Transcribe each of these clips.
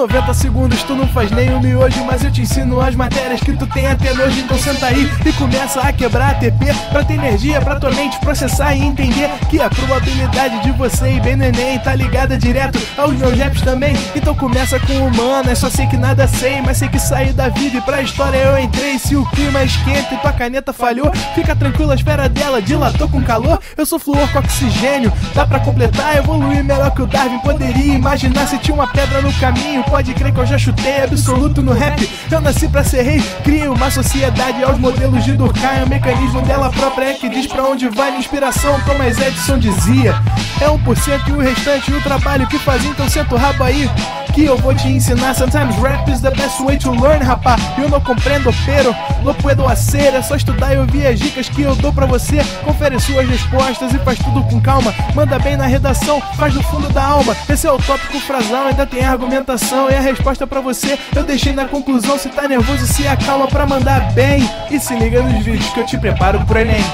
Em 90 segundos tu não faz nem um miojo, mas eu te ensino as matérias que tu tem até nojo. Então senta aí e começa a quebrar ATP pra ter energia pra tua mente processar e entender que a probabilidade de você ir bem neném tá ligada direto aos meus raps também. Então começa com humana, é só sei que nada sei, mas sei que saí da vida e pra história eu entrei. Se o clima esquenta e tua caneta falhou, fica tranquilo, a espera dela dilatou com calor. Eu sou flúor com oxigênio, dá pra completar, evoluir melhor que o Darwin poderia imaginar se tinha uma pedra no caminho. Pode crer que eu já chutei absoluto no rap. Eu nasci pra ser rei, criei uma sociedade aos modelos de Durkheim. O mecanismo dela própria é que diz pra onde vai minha inspiração. Thomas Edison dizia: É 1% e o restante o trabalho que fazia, então senta o rabo aí que eu vou te ensinar. Sometimes rap is the best way to learn, rapá. Eu não compreendo, pero não puedo hacer. É só estudar e ouvir as dicas que eu dou pra você. Confere suas respostas e faz tudo com calma. Manda bem na redação, faz do fundo da alma. Esse é o tópico frasal, ainda tem argumentação. E a resposta pra você eu deixei na conclusão. Se tá nervoso, se acalma pra mandar bem. E se liga nos vídeos que eu te preparo pro Enem.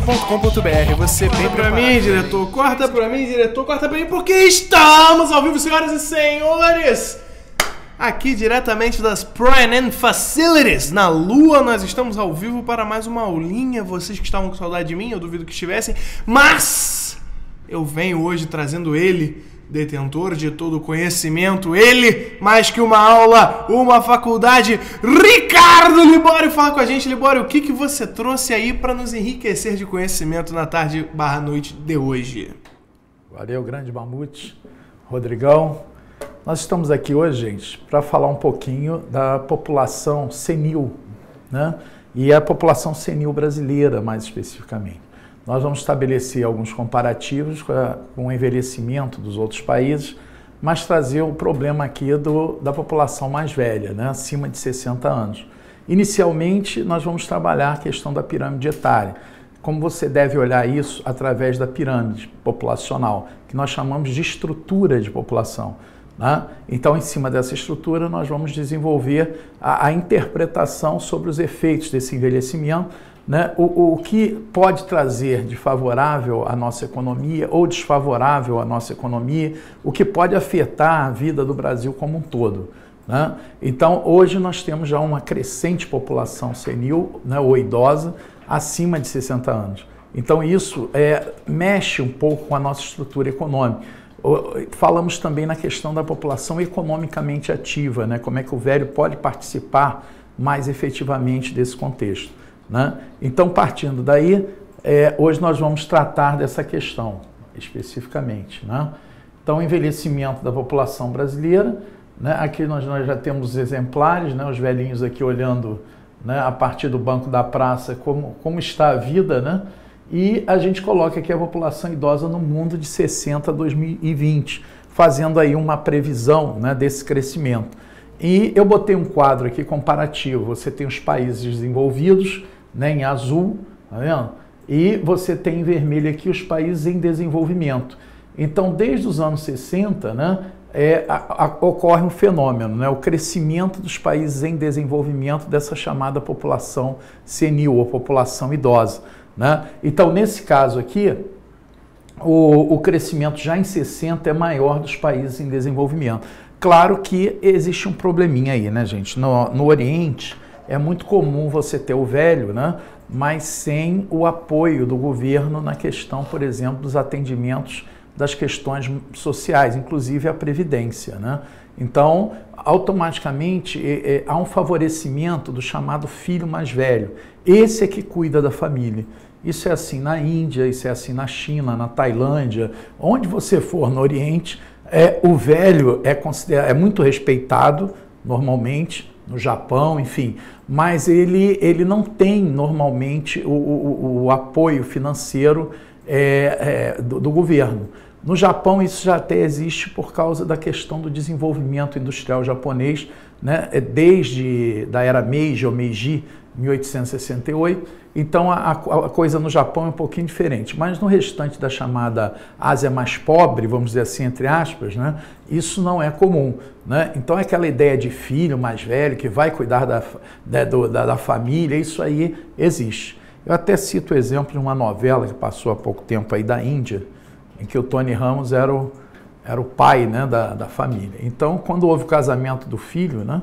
Proenem.com.br Você vem pra mim, diretor. Corta pra mim, diretor. Corta pra mim, porque estamos ao vivo, senhoras e senhores. Aqui diretamente das ProNN Facilities, na Lua, nós estamos ao vivo para mais uma aulinha. Vocês que estavam com saudade de mim, eu duvido que estivessem, mas eu venho hoje trazendo ele, detentor de todo o conhecimento, ele, mais que uma aula, uma faculdade, Ricardo Libório, fala com a gente, Libório, o que, que você trouxe aí para nos enriquecer de conhecimento na tarde barra noite de hoje? Valeu, grande mamute, Rodrigão. Nós estamos aqui hoje, gente, para falar um pouquinho da população senil, né? E a população senil brasileira, mais especificamente. Nós vamos estabelecer alguns comparativos com, a, com o envelhecimento dos outros países, mas trazer o problema aqui do, da população mais velha, né? acima de 60 anos. Inicialmente, nós vamos trabalhar a questão da pirâmide etária. Como você deve olhar isso através da pirâmide populacional, que nós chamamos de estrutura de população. Né? Então, em cima dessa estrutura, nós vamos desenvolver a, a interpretação sobre os efeitos desse envelhecimento, né? o, o que pode trazer de favorável à nossa economia ou desfavorável à nossa economia, o que pode afetar a vida do Brasil como um todo. Né? Então, hoje nós temos já uma crescente população senil né, ou idosa acima de 60 anos. Então, isso é, mexe um pouco com a nossa estrutura econômica. Falamos também na questão da população economicamente ativa, né? como é que o velho pode participar mais efetivamente desse contexto. Né? Então, partindo daí, é, hoje nós vamos tratar dessa questão especificamente. Né? Então, envelhecimento da população brasileira, né? aqui nós, nós já temos exemplares, né? os velhinhos aqui olhando né? a partir do banco da praça como, como está a vida, né? e a gente coloca aqui a população idosa no mundo de 60 a 2020, fazendo aí uma previsão desse crescimento. E eu botei um quadro aqui comparativo. Você tem os países desenvolvidos, né, em azul, tá vendo? E você tem em vermelho aqui os países em desenvolvimento. Então, desde os anos 60, né, é, a, a, ocorre um fenômeno, né, o crescimento dos países em desenvolvimento dessa chamada população senil ou população idosa. Né? Então, nesse caso aqui, o, o, crescimento já em 60 é maior dos países em desenvolvimento. Claro que existe um probleminha aí, né, gente? No, no Oriente é muito comum você ter o velho, né? Mas sem o apoio do governo na questão, por exemplo, dos atendimentos das questões sociais, inclusive a previdência, né? Então, automaticamente é, é, há um favorecimento do chamado filho mais velho. Esse é que cuida da família. Isso é assim na Índia, isso é assim na China, na Tailândia, onde você for no Oriente, é, o velho é, é muito respeitado normalmente, no Japão, enfim, mas ele, ele não tem normalmente o, o, o apoio financeiro é, é, do, do governo. No Japão, isso já até existe por causa da questão do desenvolvimento industrial japonês, né? É desde da era Meiji ou Meiji, 1868. Então a, a, coisa no Japão é um pouquinho diferente, mas no restante da chamada Ásia mais pobre, vamos dizer assim, entre aspas, né, isso não é comum. Né? Então é aquela ideia de filho mais velho que vai cuidar da, da, do, da, da família, isso aí existe. Eu até cito o exemplo de uma novela que passou há pouco tempo aí da Índia, em que o Tony Ramos era o, era o pai né, da, da família. Então, quando houve o casamento do filho, né,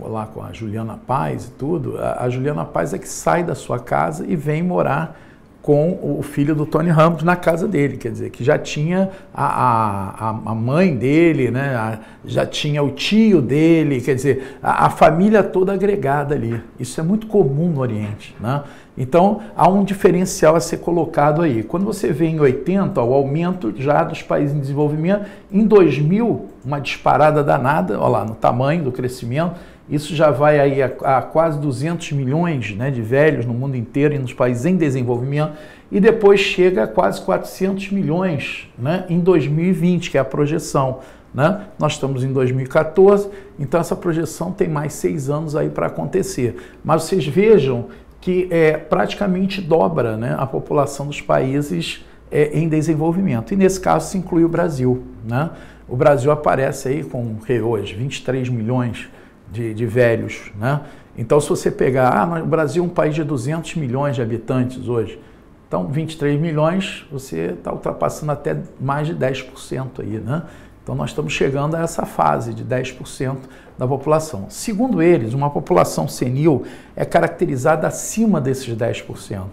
lá com a Juliana Paz e tudo, a, Juliana Paz é que sai da sua casa e vem morar com o filho do Tony Ramos na casa dele, quer dizer, que já tinha a, a, a mãe dele, né, a, já tinha o tio dele, quer dizer, a, a, família toda agregada ali. Isso é muito comum no Oriente. Né? Então, há um diferencial a ser colocado aí. Quando você vê em 80 o aumento já dos países em desenvolvimento, em 2000, uma disparada danada, olha lá, no tamanho do crescimento, isso já vai aí a, a quase 200 milhões né, de velhos no mundo inteiro e nos países em desenvolvimento, e depois chega a quase 400 milhões né, em 2020, que é a projeção. Né? Nós estamos em 2014, então essa projeção tem mais seis anos aí para acontecer. Mas vocês vejam que é, praticamente dobra né, a população dos países é, em desenvolvimento. E nesse caso se inclui o Brasil. Né? O Brasil aparece aí com que hoje 23 milhões de, de velhos. Né? Então, se você pegar, ah, o Brasil é um país de 200 milhões de habitantes hoje. Então, 23 milhões, você está ultrapassando até mais de 10% aí, né? Então, nós estamos chegando a essa fase de 10% da população. Segundo eles, uma população senil é caracterizada acima desses 10%.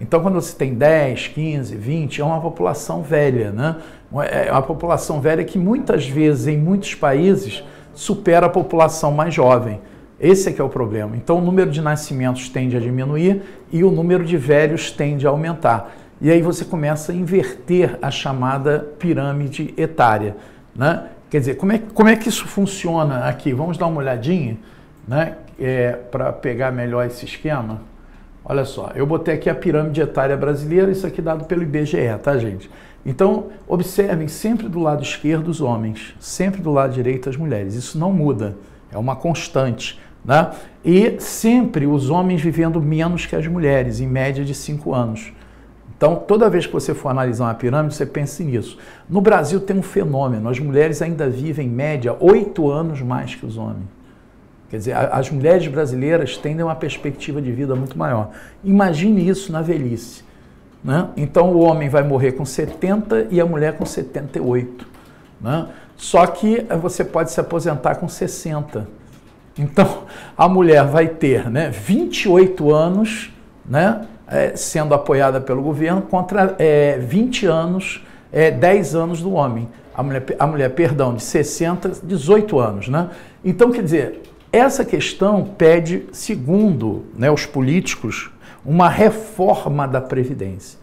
Então, quando você tem 10, 15, 20, é uma população velha, né? É uma população velha que muitas vezes, em muitos países, supera a população mais jovem. Esse é que é o problema. Então o número de nascimentos tende a diminuir e o número de velhos tende a aumentar. E aí você começa a inverter a chamada pirâmide etária. Né? Quer dizer, como é, como é que isso funciona aqui? Vamos dar uma olhadinha né? É, para pegar melhor esse esquema. Olha só, eu botei aqui a pirâmide etária brasileira, isso aqui dado pelo IBGE, tá, gente? Então, observem sempre do lado esquerdo os homens, sempre do lado direito as mulheres. Isso não muda, é uma constante. Né? E sempre os homens vivendo menos que as mulheres, em média de 5 anos. Então, toda vez que você for analisar uma pirâmide, você pense nisso. No Brasil tem um fenômeno: as mulheres ainda vivem, em média, 8 anos mais que os homens. Quer dizer, as mulheres brasileiras têm uma perspectiva de vida muito maior. Imagine isso na velhice. Né? Então o homem vai morrer com 70 e a mulher com 78. Né? Só que você pode se aposentar com 60. Então a mulher vai ter né, 28 anos né, é, sendo apoiada pelo governo contra é, 20 anos, é, 10 anos do homem. A mulher, a mulher, perdão, de 60, 18 anos. Né? Então, quer dizer, essa questão pede, segundo né, os políticos, uma reforma da Previdência.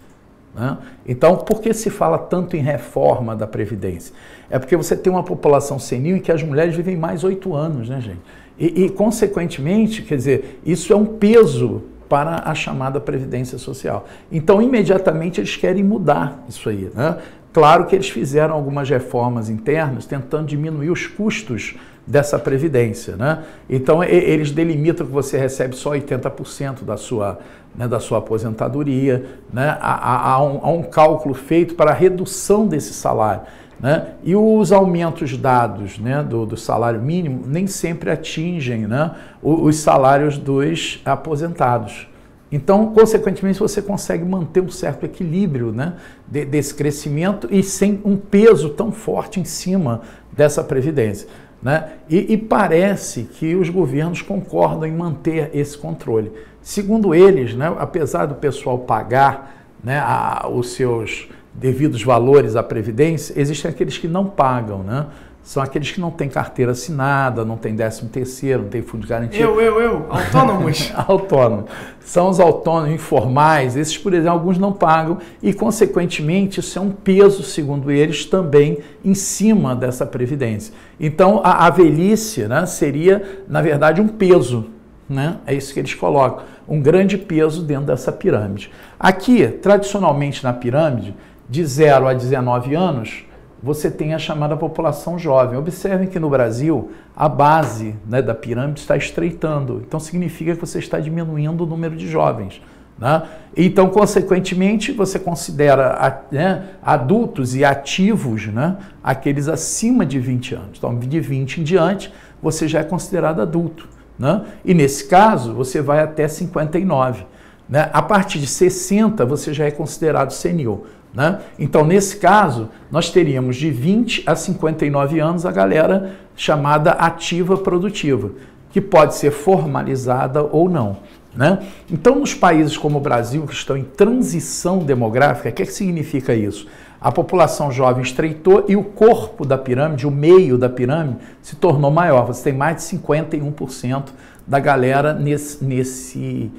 Né? Então, por que se fala tanto em reforma da Previdência? É porque você tem uma população senil em que as mulheres vivem mais oito anos, né, gente? E, e, consequentemente, quer dizer, isso é um peso para a chamada Previdência Social. Então, imediatamente, eles querem mudar isso aí. Né? Claro que eles fizeram algumas reformas internas tentando diminuir os custos dessa previdência, né? Então eles delimitam que você recebe só 80% da sua, né, da sua aposentadoria, né? Há, há, um, há, um, cálculo feito para a redução desse salário, né? E os aumentos dados, né, do, do salário mínimo nem sempre atingem, né, os salários dos aposentados. Então, consequentemente, você consegue manter um certo equilíbrio né, desse crescimento e sem um peso tão forte em cima dessa previdência. Né? E, e, parece que os governos concordam em manter esse controle. Segundo eles, né, apesar do pessoal pagar né, a, os seus devidos valores à Previdência, existem aqueles que não pagam. Né? são aqueles que não têm carteira assinada, não têm décimo terceiro, não têm fundo de garantia. Eu, eu, eu, autônomos. autônomos. São os autônomos informais, esses, por exemplo, alguns não pagam e, consequentemente, isso é um peso, segundo eles, também em cima dessa previdência. Então, a, a velhice né, seria, na verdade, um peso. Né? É isso que eles colocam, um grande peso dentro dessa pirâmide. Aqui, tradicionalmente na pirâmide, de 0 a 19 anos, você tem a chamada população jovem. Observem que no Brasil a base né, da pirâmide está estreitando, então significa que você está diminuindo o número de jovens. Né? Então, consequentemente, você considera né, adultos e ativos né, aqueles acima de 20 anos. Então, de 20 em diante, você já é considerado adulto. Né? E nesse caso, você vai até 59. Né? A partir de 60, você já é considerado senil. Né? Então, nesse caso, nós teríamos de 20 a 59 anos a galera chamada ativa produtiva, que pode ser formalizada ou não. Né? Então, nos países como o Brasil, que estão em transição demográfica, o que, é que significa isso? A população jovem estreitou e o corpo da pirâmide, o meio da pirâmide, se tornou maior. Você tem mais de 51% da galera nesse, nesse,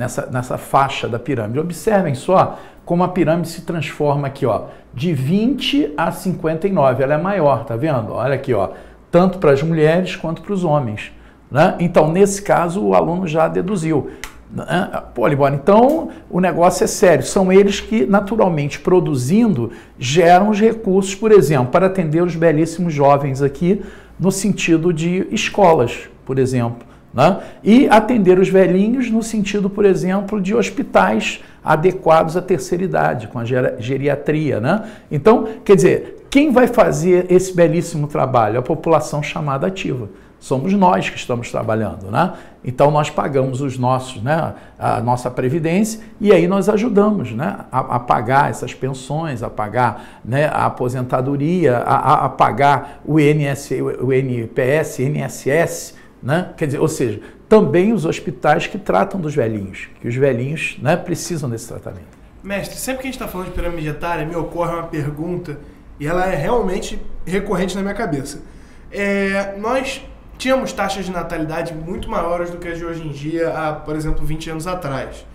nessa, nessa faixa da pirâmide. Observem só como a pirâmide se transforma aqui, ó, de 20 a 59. Ela é maior, tá vendo? Olha aqui, ó, tanto para as mulheres quanto para os homens. Né? Então, nesse caso, o aluno já deduziu. Né? Pô, Libório, então o negócio é sério. São eles que, naturalmente, produzindo, geram os recursos, por exemplo, para atender os belíssimos jovens aqui, no sentido de escolas, por exemplo. Né? E atender os velhinhos no sentido, por exemplo, de hospitais adequados à terceira idade, com a geriatria. Né? Então, quer dizer, quem vai fazer esse belíssimo trabalho? A população chamada ativa somos nós que estamos trabalhando, né? Então nós pagamos os nossos, né, a nossa previdência e aí nós ajudamos, né, a, a pagar essas pensões, a pagar, né, a aposentadoria, a, a pagar o INS, o NPS, INSS, né? Quer dizer, ou seja, também os hospitais que tratam dos velhinhos, que os velhinhos, né, precisam desse tratamento. Mestre, sempre que a gente está falando de pirâmide etária, me ocorre uma pergunta e ela é realmente recorrente na minha cabeça. É, nós tínhamos taxas de natalidade muito maiores do que as de hoje em dia, há, por exemplo, 20 anos atrás.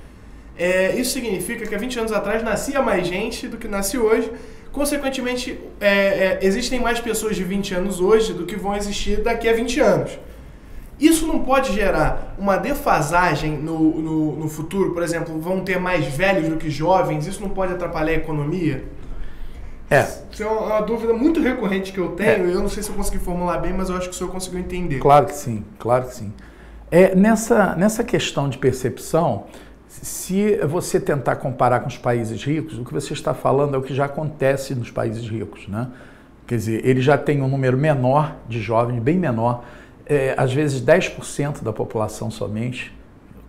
É, isso significa que há 20 anos atrás nascia mais gente do que nasce hoje. Consequentemente, é, é, existem mais pessoas de 20 anos hoje do que vão existir daqui a 20 anos. Isso não pode gerar uma defasagem no, no, no futuro? Por exemplo, vão ter mais velhos do que jovens? Isso não pode atrapalhar a economia? É. Isso é uma, dúvida muito recorrente que eu tenho, é. eu não sei se eu consegui formular bem, mas eu acho que o senhor conseguiu entender. Claro que sim, claro que sim. É, nessa, nessa questão de percepção, se você tentar comparar com os países ricos, o que você está falando é o que já acontece nos países ricos, né? Quer dizer, ele já tem um número menor de jovens, bem menor, é, às vezes 10% da população somente,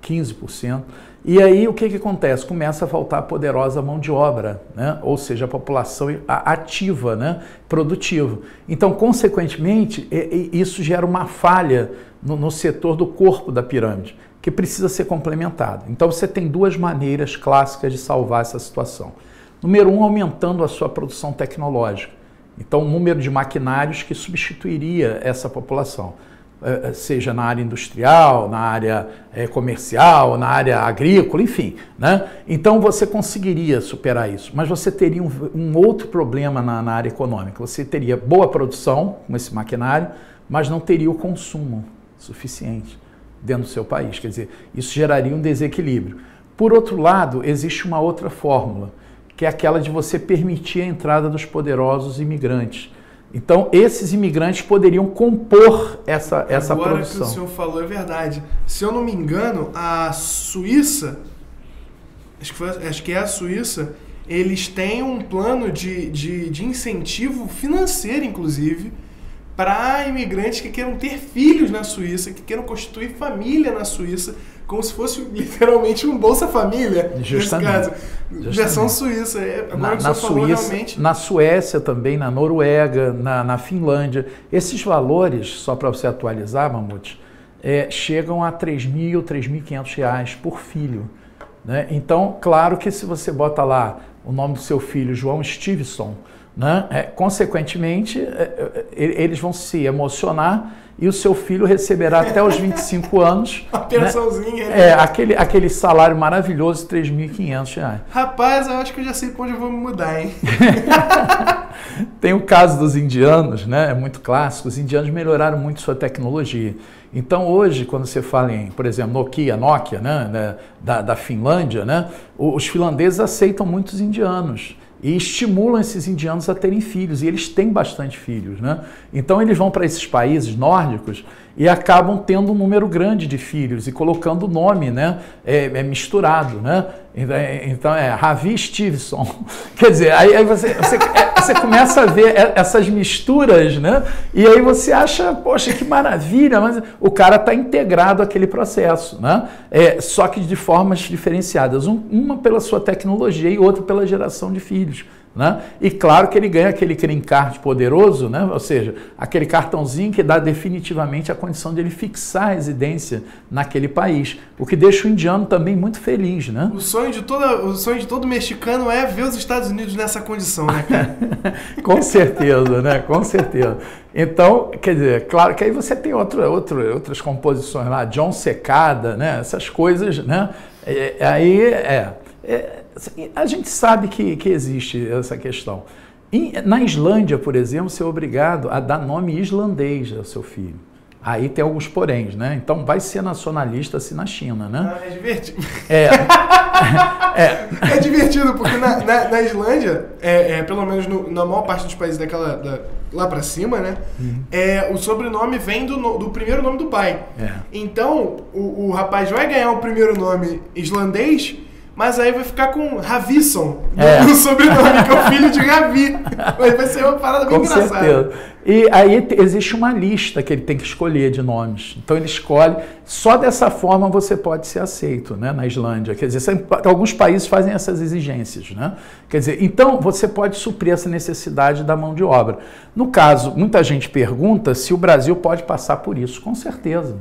15%. E aí o que, que acontece? Começa a faltar poderosa mão de obra, né? ou seja, a população ativa, né? produtiva. Então, consequentemente, isso gera uma falha no, no setor do corpo da pirâmide, que precisa ser complementado. Então, você tem duas maneiras clássicas de salvar essa situação. Número um, aumentando a sua produção tecnológica. Então, o número de maquinários que substituiria essa população. Eh, eh, seja na área industrial, na área eh, comercial, na área agrícola, enfim. Né? Então você conseguiria superar isso, mas você teria um, um outro problema na, na, área econômica. Você teria boa produção com esse maquinário, mas não teria o consumo suficiente dentro do seu país. Quer dizer, isso geraria um desequilíbrio. Por outro lado, existe uma outra fórmula, que é aquela de você permitir a entrada dos poderosos imigrantes então, esses imigrantes poderiam compor essa, essa Agora produção. Agora que o senhor falou é verdade. Se eu não me engano, a Suíça, acho que, foi, acho que é a Suíça, eles têm um plano de, de, de incentivo financeiro, inclusive, para imigrantes que queiram ter filhos na Suíça, que queiram constituir família na Suíça, como se fosse literalmente um Bolsa Família, Justamente. nesse caso. Justamente. Versão suíça. É, agora na, na Suíça, realmente... na Suécia também, na Noruega, na, na Finlândia. Esses valores, só para você atualizar, Mamute, é, chegam a 3.000, 3.500 reais por filho. Né? Então, claro que se você bota lá o nome do seu filho, João Stevenson, né? É, consequentemente, é, é, eles vão se emocionar e o seu filho receberá até os 25 anos. A pensãozinha. Né? É, aquele, aquele salário maravilhoso de 3.500 reais. Rapaz, eu acho que eu já sei para onde eu vou me mudar, hein? Tem o caso dos indianos, né? É muito clássico. Os indianos melhoraram muito sua tecnologia. Então, hoje, quando você fala em, por exemplo, Nokia, Nokia, né? Da, da Finlândia, né? Os finlandeses aceitam muitos indianos e estimulam esses indianos a terem filhos, e eles têm bastante filhos. Né? Então eles vão para esses países nórdicos e acabam tendo um número grande de filhos e colocando o nome né? É, é misturado. Né? Então é Ravi Stevenson. Quer dizer, aí, aí você, você, é, você, começa a ver essas misturas, né? E aí você acha, poxa, que maravilha, mas o cara está integrado àquele processo, né? É, só que de formas diferenciadas. Um, uma pela sua tecnologia e outra pela geração de filhos. Né? E claro que ele ganha aquele green card poderoso, né? ou seja, aquele cartãozinho que dá definitivamente a condição de ele fixar a residência naquele país, o que deixa o indiano também muito feliz. Né? O, sonho de toda, o sonho de todo mexicano é ver os Estados Unidos nessa condição, né, cara? Com certeza, né? Com certeza. Então, quer dizer, claro que aí você tem outro, outras composições lá, John Secada, né? essas coisas, né? É, aí é, é a gente sabe que, que existe essa questão. na Islândia, por exemplo, você é obrigado a dar nome islandês ao seu filho. Aí tem alguns poréns, né? Então vai ser nacionalista assim na China, né? Ah, é divertido. É, é. é divertido, porque na, na, na Islândia, é, é, pelo menos no, na maior parte dos países daquela, da, lá para cima, né? Uhum. É, o sobrenome vem do, do primeiro nome do pai. É. Então, o, o rapaz vai ganhar o primeiro nome islandês mas aí vai ficar com Ravisson é. no sobrenome, que é o filho de Ravi. Vai ser uma parada bem com engraçada. Certeza. E aí existe uma lista que ele tem que escolher de nomes. Então ele escolhe, só dessa forma você pode ser aceito né, na Islândia. Quer dizer, alguns países fazem essas exigências. Né? Quer dizer, então você pode suprir essa necessidade da mão de obra. No caso, muita gente pergunta se o Brasil pode passar por isso. Com certeza.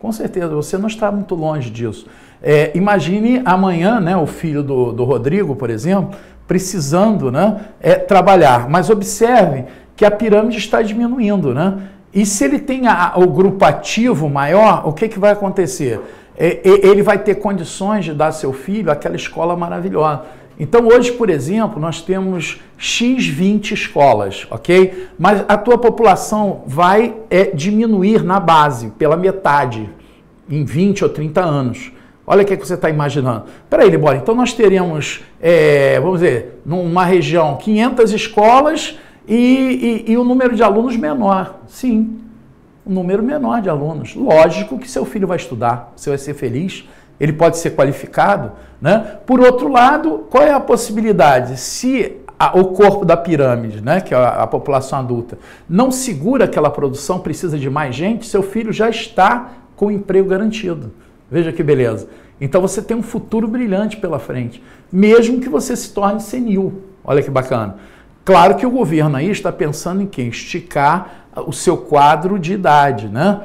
Com certeza, você não está muito longe disso. É, imagine amanhã, né, o filho do, do Rodrigo, por exemplo, precisando né, é, trabalhar. Mas observe que a pirâmide está diminuindo. Né? E se ele tem a, o grupo ativo maior, o que, que vai acontecer? É, ele vai ter condições de dar seu filho aquela escola maravilhosa. Então hoje, por exemplo, nós temos X20 escolas, ok? Mas a tua população vai é, diminuir na base pela metade em 20 ou 30 anos. Olha o que, é que você está imaginando. Peraí, Libório, então nós teríamos, é, vamos dizer, numa região 500 escolas e o número de alunos menor. Sim, um número menor de alunos. Lógico que seu filho vai estudar, você vai ser feliz, ele pode ser qualificado. Né? Por outro lado, qual é a possibilidade? Se a, o corpo da pirâmide, né, que é a, a população adulta, não segura aquela produção, precisa de mais gente, seu filho já está com emprego garantido. Veja que beleza. Então você tem um futuro brilhante pela frente, mesmo que você se torne senil. Olha que bacana. Claro que o governo aí está pensando em quem? Esticar o seu quadro de idade, né?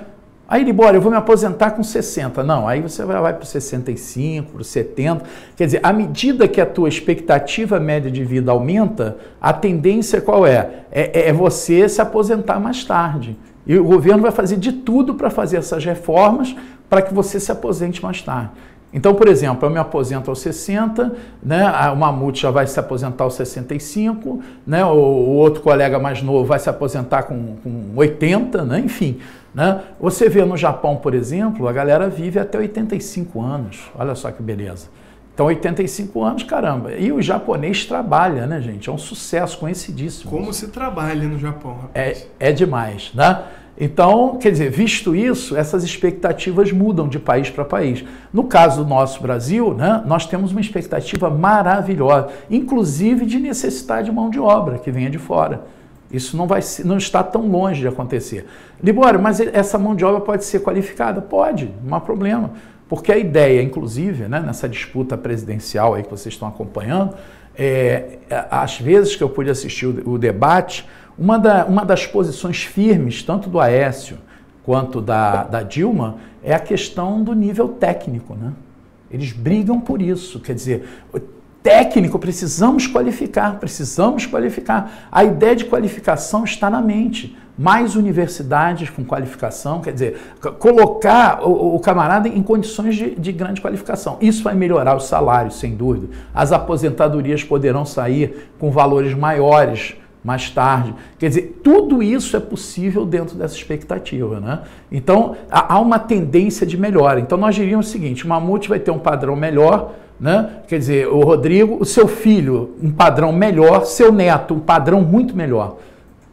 Aí ele, bora, eu vou me aposentar com 60. Não, aí você vai, vai para 65, para 70. Quer dizer, à medida que a tua expectativa média de vida aumenta, a tendência qual é? É, é você se aposentar mais tarde. E o governo vai fazer de tudo para fazer essas reformas para que você se aposente mais tarde. Então, por exemplo, eu me aposento aos 60, né? o Mamute já vai se aposentar aos 65, né? o, o outro colega mais novo vai se aposentar com, com 80, né? enfim. Né? Você vê no Japão, por exemplo, a galera vive até 85 anos. Olha só que beleza. Então, 85 anos, caramba. E o japonês trabalha, né, gente? É um sucesso conhecidíssimo. Como se trabalha no Japão, rapaz. É, é demais, né? Então, quer dizer, visto isso, essas expectativas mudam de país para país. No caso do nosso Brasil, né, nós temos uma expectativa maravilhosa, inclusive de necessidade de mão de obra que venha de fora. Isso não, vai, não está tão longe de acontecer. Libório, mas essa mão de obra pode ser qualificada? Pode, não há problema. Porque a ideia, inclusive, né, nessa disputa presidencial aí que vocês estão acompanhando, é, às vezes que eu pude assistir o, o debate, uma, da, uma das posições firmes, tanto do Aécio quanto da, da Dilma, é a questão do nível técnico. Né? Eles brigam por isso. Quer dizer, técnico, precisamos qualificar, precisamos qualificar. A ideia de qualificação está na mente. Mais universidades com qualificação, quer dizer, colocar o, o camarada em condições de, de, grande qualificação. Isso vai melhorar os salários, sem dúvida. As aposentadorias poderão sair com valores maiores mais tarde. Quer dizer, tudo isso é possível dentro dessa expectativa. Né? Então, há uma tendência de melhora. Então, nós diríamos o seguinte: o Mamute vai ter um padrão melhor, Né? Quer dizer, o Rodrigo, o seu filho, um padrão melhor, seu neto, um padrão muito melhor.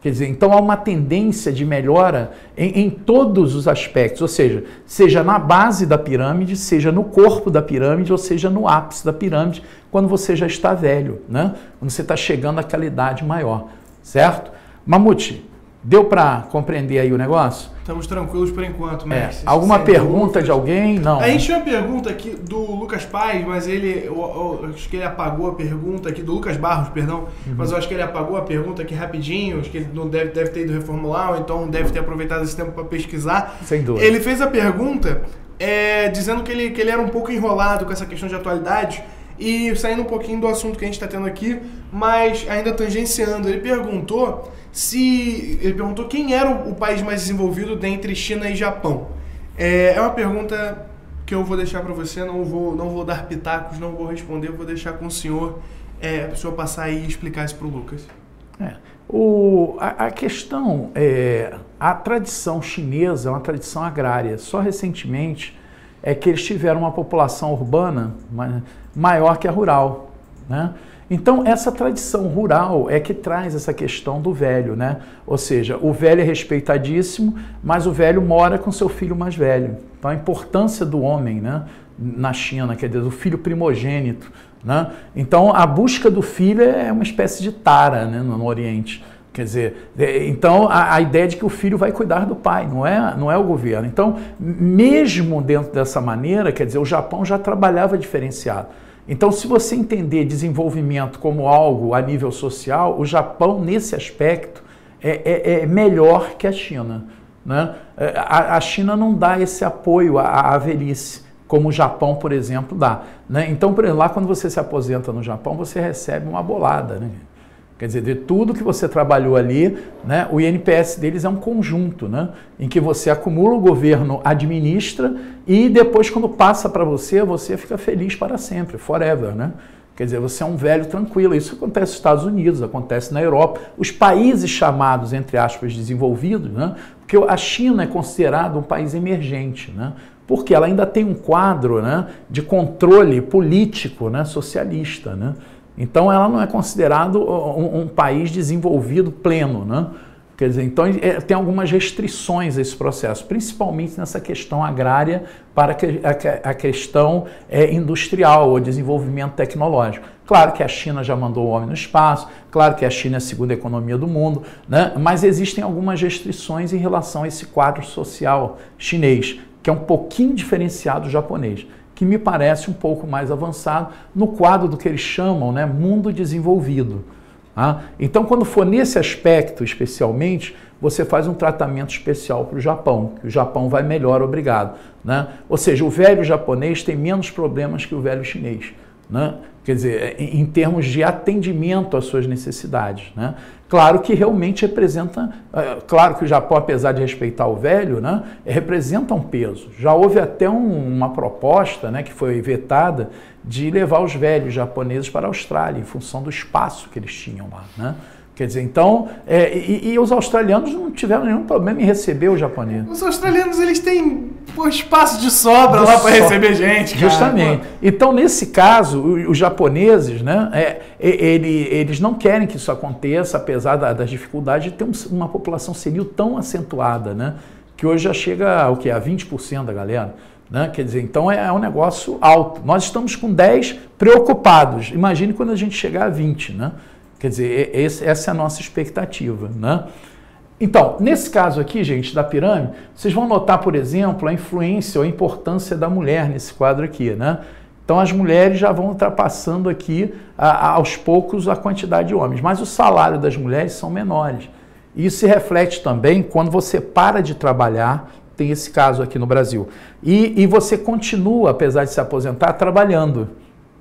Quer dizer, então há uma tendência de melhora em, em, todos os aspectos, ou seja, seja na base da pirâmide, seja no corpo da pirâmide, ou seja no ápice da pirâmide, quando você já está velho, né? quando você está chegando àquela idade maior, certo? Mamute, Deu para compreender aí o negócio? Estamos tranquilos por enquanto, Mestre. É. Alguma pergunta de alguém? Não. A gente tinha uma pergunta aqui do Lucas Paz, mas ele. Eu, eu, acho que ele apagou a pergunta aqui, do Lucas Barros, perdão. Uhum. Mas eu acho que ele apagou a pergunta aqui rapidinho. Acho que ele não deve, deve ter ido reformular, ou então deve ter aproveitado esse tempo para pesquisar. Sem dúvida. Ele fez a pergunta é, dizendo que ele, que ele era um pouco enrolado com essa questão de atualidade. E saindo um pouquinho do assunto que a gente está tendo aqui, mas ainda tangenciando, ele perguntou se. Ele perguntou quem era o, país mais desenvolvido dentre China e Japão. É, é uma pergunta que eu vou deixar para você, não vou, não vou dar pitacos, não vou responder, vou deixar com o senhor, é, o senhor passar aí e explicar isso para o Lucas. É. O, a, a, questão é a tradição chinesa é uma tradição agrária. Só recentemente é que eles tiveram uma população urbana maior que a rural. Né? Então, essa tradição rural é que traz essa questão do velho, né? Ou seja, o velho é respeitadíssimo, mas o velho mora com seu filho mais velho. Então, a importância do homem, né? Na China, quer dizer, do filho primogênito, né? Então, a busca do filho é uma espécie de tara, né? No, no Oriente. Quer dizer, é, então a, a, ideia de que o filho vai cuidar do pai, não é, não é o governo. Então, mesmo dentro dessa maneira, quer dizer, o Japão já trabalhava diferenciado. Então, se você entender desenvolvimento como algo a nível social, o Japão, nesse aspecto, é, é, é melhor que a China. Né? É, a, a, China não dá esse apoio à, à velhice, como o Japão, por exemplo, dá. Né? Então, por exemplo, lá quando você se aposenta no Japão, você recebe uma bolada. Né? Quer dizer, de tudo que você trabalhou ali, né, o INPS deles é um conjunto, né, em que você acumula, o governo administra e depois, quando passa para você, você fica feliz para sempre, forever. Né? Quer dizer, você é um velho tranquilo. Isso acontece nos Estados Unidos, acontece na Europa. Os países chamados, entre aspas, desenvolvidos, né? porque a China é considerada um país emergente, né? porque ela ainda tem um quadro né, de controle político né, socialista. Né? Então ela não é considerado um, um país desenvolvido pleno, né? Quer dizer, então é, tem algumas restrições a esse processo, principalmente nessa questão agrária para a, a questão é, industrial ou desenvolvimento tecnológico. Claro que a China já mandou o homem no espaço, claro que a China é a segunda economia do mundo, né? mas existem algumas restrições em relação a esse quadro social chinês, que é um pouquinho diferenciado do japonês que me parece um pouco mais avançado no quadro do que eles chamam né, mundo desenvolvido. Tá? Então, quando for nesse aspecto especialmente, você faz um tratamento especial para o Japão, que o Japão vai melhor, obrigado. Né? Ou seja, o velho japonês tem menos problemas que o velho chinês. Né? Quer dizer, em termos de atendimento às suas necessidades. Né? Claro que realmente representa, é, claro que o Japão, apesar de respeitar o velho, né, representa um peso. Já houve até um, uma proposta né, que foi vetada de levar os velhos japoneses para a Austrália, em função do espaço que eles tinham lá. Né? Quer dizer, então, é, e, e, os australianos não tiveram nenhum problema em receber o japonês. Os australianos, eles têm pô, espaço de sobra de lá para receber gente, cara. Justamente. Pô. Então, nesse caso, os, japoneses, né, é, ele, eles não querem que isso aconteça, apesar da, das dificuldades de ter um, uma população senil tão acentuada, né, que hoje já chega ao que, a 20% da galera. Né? Quer dizer, então é, é um negócio alto. Nós estamos com 10 preocupados. Imagine quando a gente chegar a 20, né? Quer dizer, esse, essa é a nossa expectativa. Né? Então, nesse caso aqui, gente, da pirâmide, vocês vão notar, por exemplo, a influência ou a importância da mulher nesse quadro aqui. Né? Então, as mulheres já vão ultrapassando aqui, a, a, aos poucos, a quantidade de homens. Mas o salário das mulheres são menores. Isso se reflete também quando você para de trabalhar, tem esse caso aqui no Brasil, e, e você continua, apesar de se aposentar, trabalhando.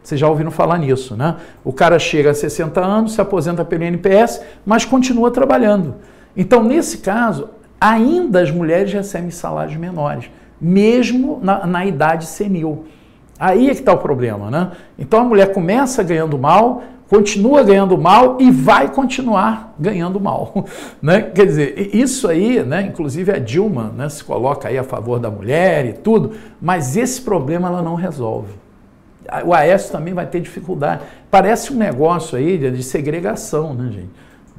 Vocês já ouviram falar nisso, né? O cara chega a 60 anos, se aposenta pelo INPS, mas continua trabalhando. Então, nesse caso, ainda as mulheres recebem salários menores, mesmo na, na idade senil. Aí é que está o problema, né? Então a mulher começa ganhando mal, continua ganhando mal e vai continuar ganhando mal. Né? Quer dizer, isso aí, né, inclusive a Dilma né, se coloca aí a favor da mulher e tudo, mas esse problema ela não resolve o Aécio também vai ter dificuldade. Parece um negócio aí de segregação, né, gente?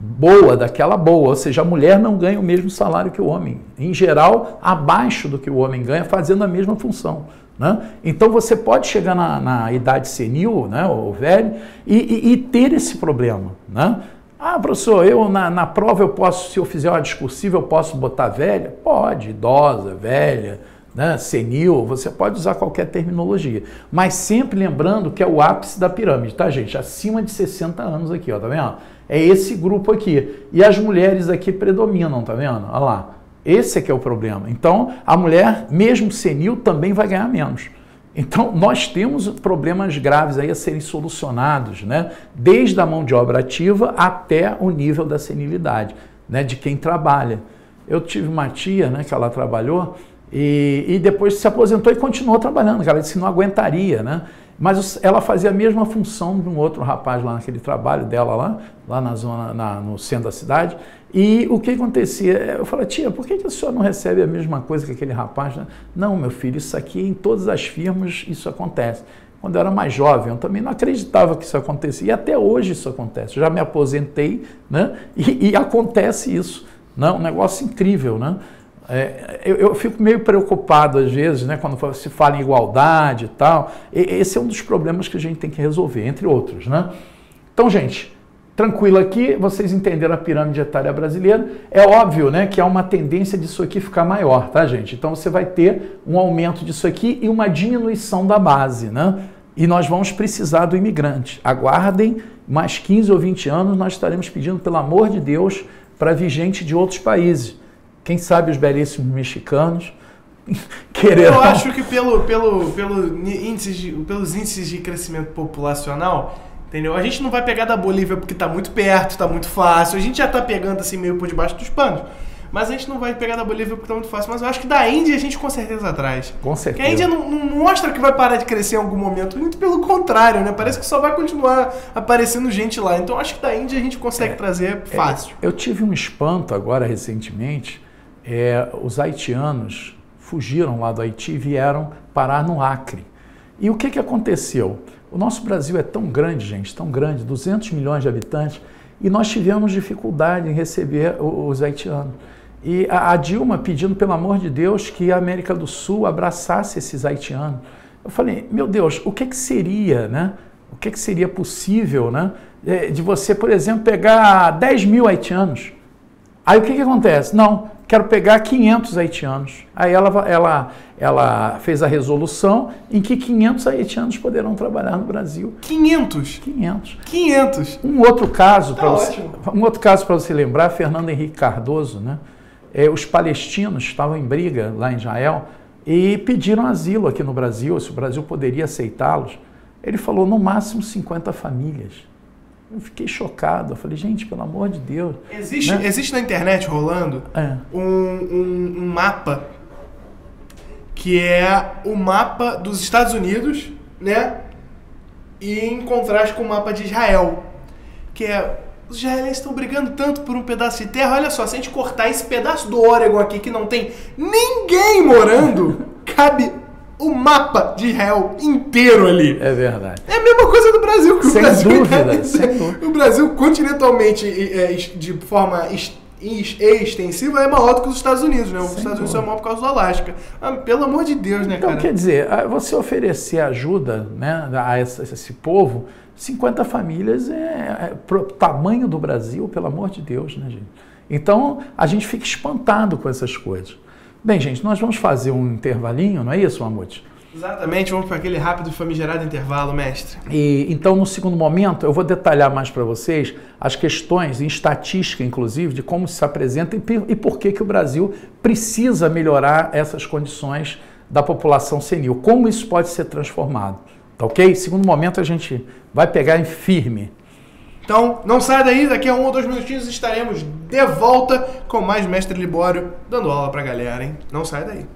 Boa, daquela boa, ou seja, a mulher não ganha o mesmo salário que o homem. Em geral, abaixo do que o homem ganha, fazendo a mesma função. Né? Então você pode chegar na, na idade senil, né, ou velho, e, e, e, ter esse problema. Né? Ah, professor, eu na, na prova eu posso, se eu fizer uma discursiva, eu posso botar velha? Pode, idosa, velha, né, senil, você pode usar qualquer terminologia. Mas sempre lembrando que é o ápice da pirâmide, tá, gente? Acima de 60 anos aqui, ó, tá vendo? É esse grupo aqui. E as mulheres aqui predominam, tá vendo? Olha lá. Esse é que é o problema. Então, a mulher, mesmo senil, também vai ganhar menos. Então, nós temos problemas graves aí a serem solucionados, né? Desde a mão de obra ativa até o nível da senilidade, né? De quem trabalha. Eu tive uma tia, né, que ela trabalhou, e, e depois se aposentou e continuou trabalhando. Ela disse que não aguentaria, né? Mas ela fazia a mesma função de um outro rapaz lá naquele trabalho dela lá, lá na zona, na, no centro da cidade. E o que acontecia? Eu falei, tia, por que, que a senhora não recebe a mesma coisa que aquele rapaz? Não, meu filho, isso aqui em todas as firmas isso acontece. Quando eu era mais jovem, eu também não acreditava que isso acontecia. E até hoje isso acontece. Eu já me aposentei, né? E, e acontece isso. Né? Um negócio incrível, né? É, eu, eu, fico meio preocupado às vezes, né, quando se fala em igualdade e tal. E, esse é um dos problemas que a gente tem que resolver, entre outros, né? Então, gente, tranquilo aqui, vocês entenderam a pirâmide etária brasileira. É óbvio, né, que há uma tendência disso aqui ficar maior, tá, gente? Então você vai ter um aumento disso aqui e uma diminuição da base, né? E nós vamos precisar do imigrante. Aguardem mais 15 ou 20 anos, nós estaremos pedindo, pelo amor de Deus, para vigente de outros países quem sabe os belíssimos mexicanos querendo. Eu acho que pelo, pelo, pelo índices de, pelos índices de crescimento populacional, entendeu? A gente não vai pegar da Bolívia porque está muito perto, está muito fácil. A gente já está pegando assim meio por debaixo dos panos. Mas a gente não vai pegar da Bolívia porque tá muito fácil. Mas eu acho que da Índia a gente com certeza atrás. Com certeza. Porque a Índia não, não, mostra que vai parar de crescer em algum momento. Muito pelo contrário, né? Parece que só vai continuar aparecendo gente lá. Então acho que da Índia a gente consegue é, trazer fácil. É, eu tive um espanto agora recentemente é, os haitianos fugiram lá do Haiti e vieram parar no Acre. E o que, que aconteceu? O nosso Brasil é tão grande, gente, tão grande, 200 milhões de habitantes, e nós tivemos dificuldade em receber os haitianos. E a, Dilma pedindo, pelo amor de Deus, que a América do Sul abraçasse esses haitianos. Eu falei, meu Deus, o que, que seria, né? O que, que seria possível, né? É, de você, por exemplo, pegar 10 mil haitianos. Aí o que, que acontece? Não, quero pegar 500 haitianos. Aí ela, ela, ela fez a resolução em que 500 haitianos poderão trabalhar no Brasil. 500? 500. 500. Um outro caso, tá você, um outro caso para você lembrar, Fernando Henrique Cardoso, né? É, os palestinos estavam em briga lá em Israel e pediram asilo aqui no Brasil, se o Brasil poderia aceitá-los. Ele falou no máximo 50 famílias. Eu fiquei chocado. Eu falei, gente, pelo amor de Deus. Existe, né? existe na internet rolando é. um, um, um, mapa que é o mapa dos Estados Unidos, né? E em contraste com o mapa de Israel. Que é. Os israelenses estão brigando tanto por um pedaço de terra. Olha só, se a gente cortar esse pedaço do Oregon aqui que não tem ninguém morando, cabe o mapa de Israel inteiro ali. É verdade. É a mesma coisa do Brasil. Que sem, o Brasil dúvida, sem dúvida. O Brasil, continentalmente, de forma extensiva, é maior do que os Estados Unidos, né? Os sem Estados Unidos são maior por causa do Alasca. Ah, pelo amor de Deus, né, então, cara? quer dizer, você oferecer ajuda né, a esse, povo, 50 famílias é, é tamanho do Brasil, pelo amor de Deus, né, gente? Então, a gente fica espantado com essas coisas. Bem, gente, nós vamos fazer um intervalinho, não é isso, Mamute? Exatamente, vamos para aquele rápido e famigerado intervalo, mestre. E então, no segundo momento, eu vou detalhar mais para vocês as questões, em estatística, inclusive, de como se apresenta e, por que, que o Brasil precisa melhorar essas condições da população senil. Como isso pode ser transformado. Tá ok? Segundo momento, a gente vai pegar em firme. Então, não sai daí, daqui a um ou dois minutinhos estaremos de volta com mais Mestre Libório dando aula pra galera, hein? Não sai daí.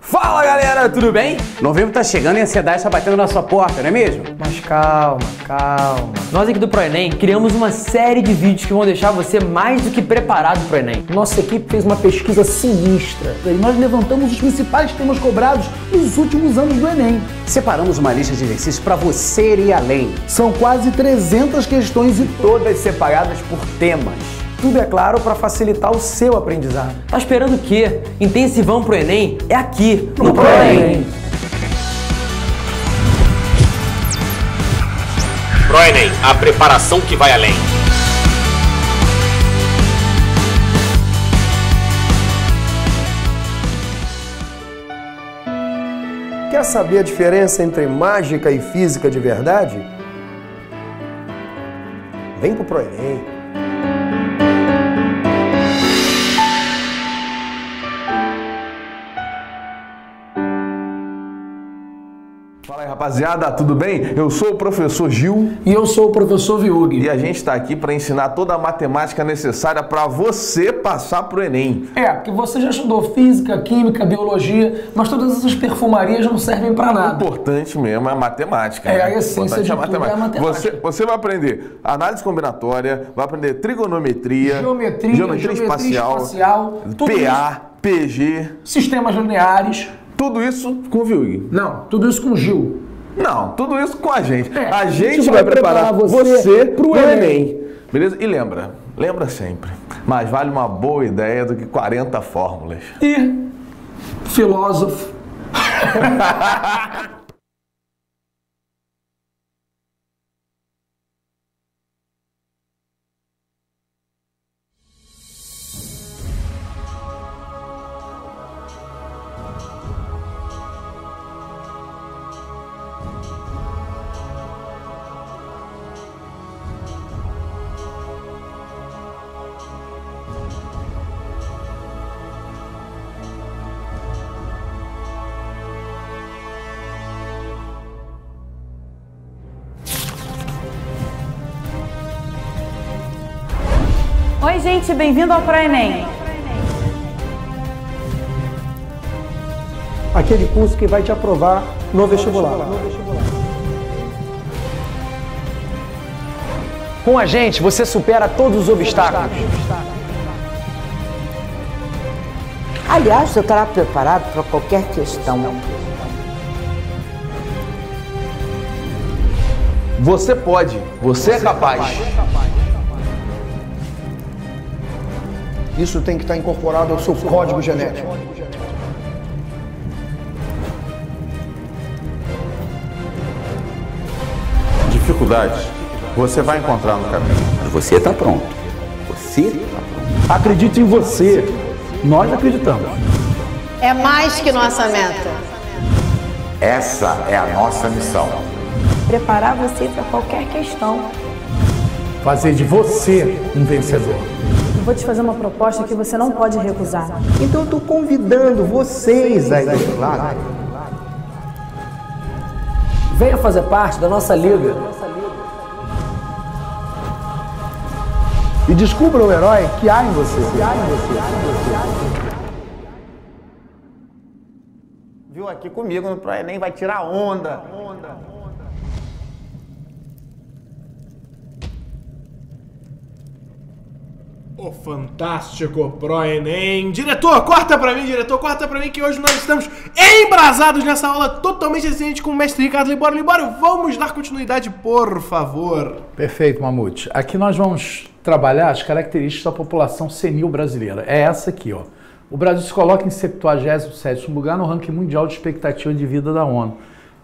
Fala! Galera, tudo bem? Novembro tá chegando e a ansiedade está batendo na sua porta, não é mesmo? Mas calma, calma. Nós aqui do ProEnem criamos uma série de vídeos que vão deixar você mais do que preparado pro Enem. Nossa equipe fez uma pesquisa sinistra e nós levantamos os principais temas cobrados nos últimos anos do Enem. Separamos uma lista de exercícios para você ir além. São quase 300 questões e todas separadas por temas. Tudo é claro para facilitar o seu aprendizado. Tá esperando o quê? Intensivão pro Enem é aqui, no, no ProEnem. ProEnem, a preparação que vai além. Quer saber a diferença entre mágica e física de verdade? Vem pro ProEnem. Rapaziada, tudo bem? Eu sou o professor Gil. E eu sou o professor Viug. E a gente está aqui para ensinar toda a matemática necessária para você passar para o Enem. É, porque você já estudou física, química, biologia, mas todas essas perfumarias não servem para nada. O importante mesmo é a matemática. É, né? a essência de é a matemática. É a matemática. Você, você vai aprender análise combinatória, vai aprender trigonometria, geometria, geometria, geometria espacial, espacial PA, PG, sistemas lineares. Tudo isso com o Vilg. Não, tudo isso com o Gil. Não, tudo isso com a gente. É, a, gente a gente vai, vai preparar, preparar você, para o Enem. Enem. Beleza? E lembra, lembra sempre, mais vale uma boa ideia do que 40 fórmulas. E filósofo. Oi, gente, bem-vindo ao ProEnem. Aquele curso que vai te aprovar no vestibular. Com a gente, você supera todos os obstáculos. Aliás, você estará preparado para qualquer questão. Você pode, você é capaz. Isso tem que estar incorporado ao seu código genético. Dificuldades você vai encontrar no caminho. Mas você está pronto. Você está pronto. Acredite em você. Nós acreditamos. É mais que nossa meta. Essa é a nossa missão. Preparar você para qualquer questão. Fazer de você um vencedor vou te fazer uma proposta que você não pode recusar. Então eu estou convidando vocês aí do lado. Venha fazer parte da nossa liga. E descubra o herói que há em você. Que há em você. Viu aqui comigo no Enem vai tirar onda. onda. O fantástico Pro Enem. Diretor, corta pra mim, diretor, corta pra mim que hoje nós estamos embrasados nessa aula totalmente excelente com o mestre Ricardo Libório. Libório, vamos dar continuidade, por favor. Perfeito, Mamute. Aqui nós vamos trabalhar as características da população senil brasileira. É essa aqui, ó. O Brasil se coloca em 77 lugar no ranking mundial de expectativa de vida da ONU.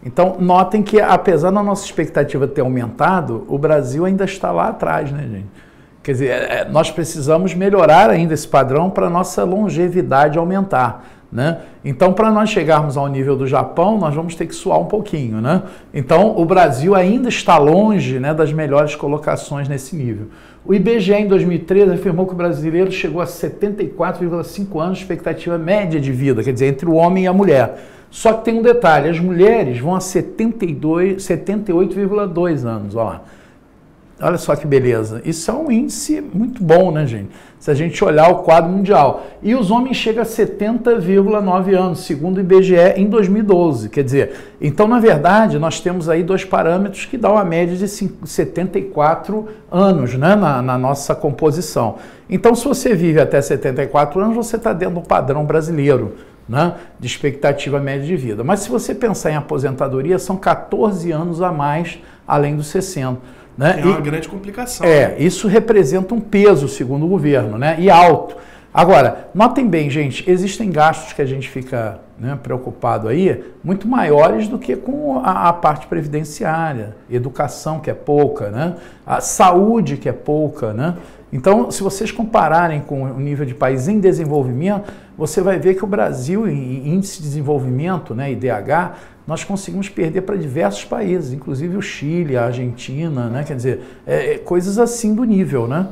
Então, notem que, apesar da nossa expectativa ter aumentado, o Brasil ainda está lá atrás, né, gente? Quer dizer, é, é, nós precisamos melhorar ainda esse padrão para nossa longevidade aumentar. Né? Então, para nós chegarmos ao nível do Japão, nós vamos ter que suar um pouquinho. Né? Então, o Brasil ainda está longe né, das melhores colocações nesse nível. O IBGE, em 2013, afirmou que o brasileiro chegou a 74,5 anos de expectativa média de vida, quer dizer, entre o homem e a mulher. Só que tem um detalhe: as mulheres vão a 72, 78,2 anos. Ó lá Olha só que beleza. Isso é um índice muito bom, né, gente? Se a gente olhar o quadro mundial. E os homens chegam a 70,9 anos, segundo o IBGE, em 2012. Quer dizer, então, na verdade, nós temos aí dois parâmetros que dão a média de 74 anos né, na, na nossa composição. Então, se você vive até 74 anos, você está dentro do padrão brasileiro. Né, de expectativa média de vida. Mas se você pensar em aposentadoria, são 14 anos a mais além dos 60. Né? É uma e, grande complicação. É, né? isso representa um peso, segundo o governo, né? e alto. Agora, notem bem, gente, existem gastos que a gente fica né, preocupado aí, muito maiores do que com a, a, parte previdenciária, educação, que é pouca, né? a saúde, que é pouca. Né? Então, se vocês compararem com o nível de país em desenvolvimento, você vai ver que o Brasil, em índice de desenvolvimento, né, IDH, nós conseguimos perder para diversos países, inclusive o Chile, a Argentina, né? quer dizer, é, é, coisas assim do nível, né?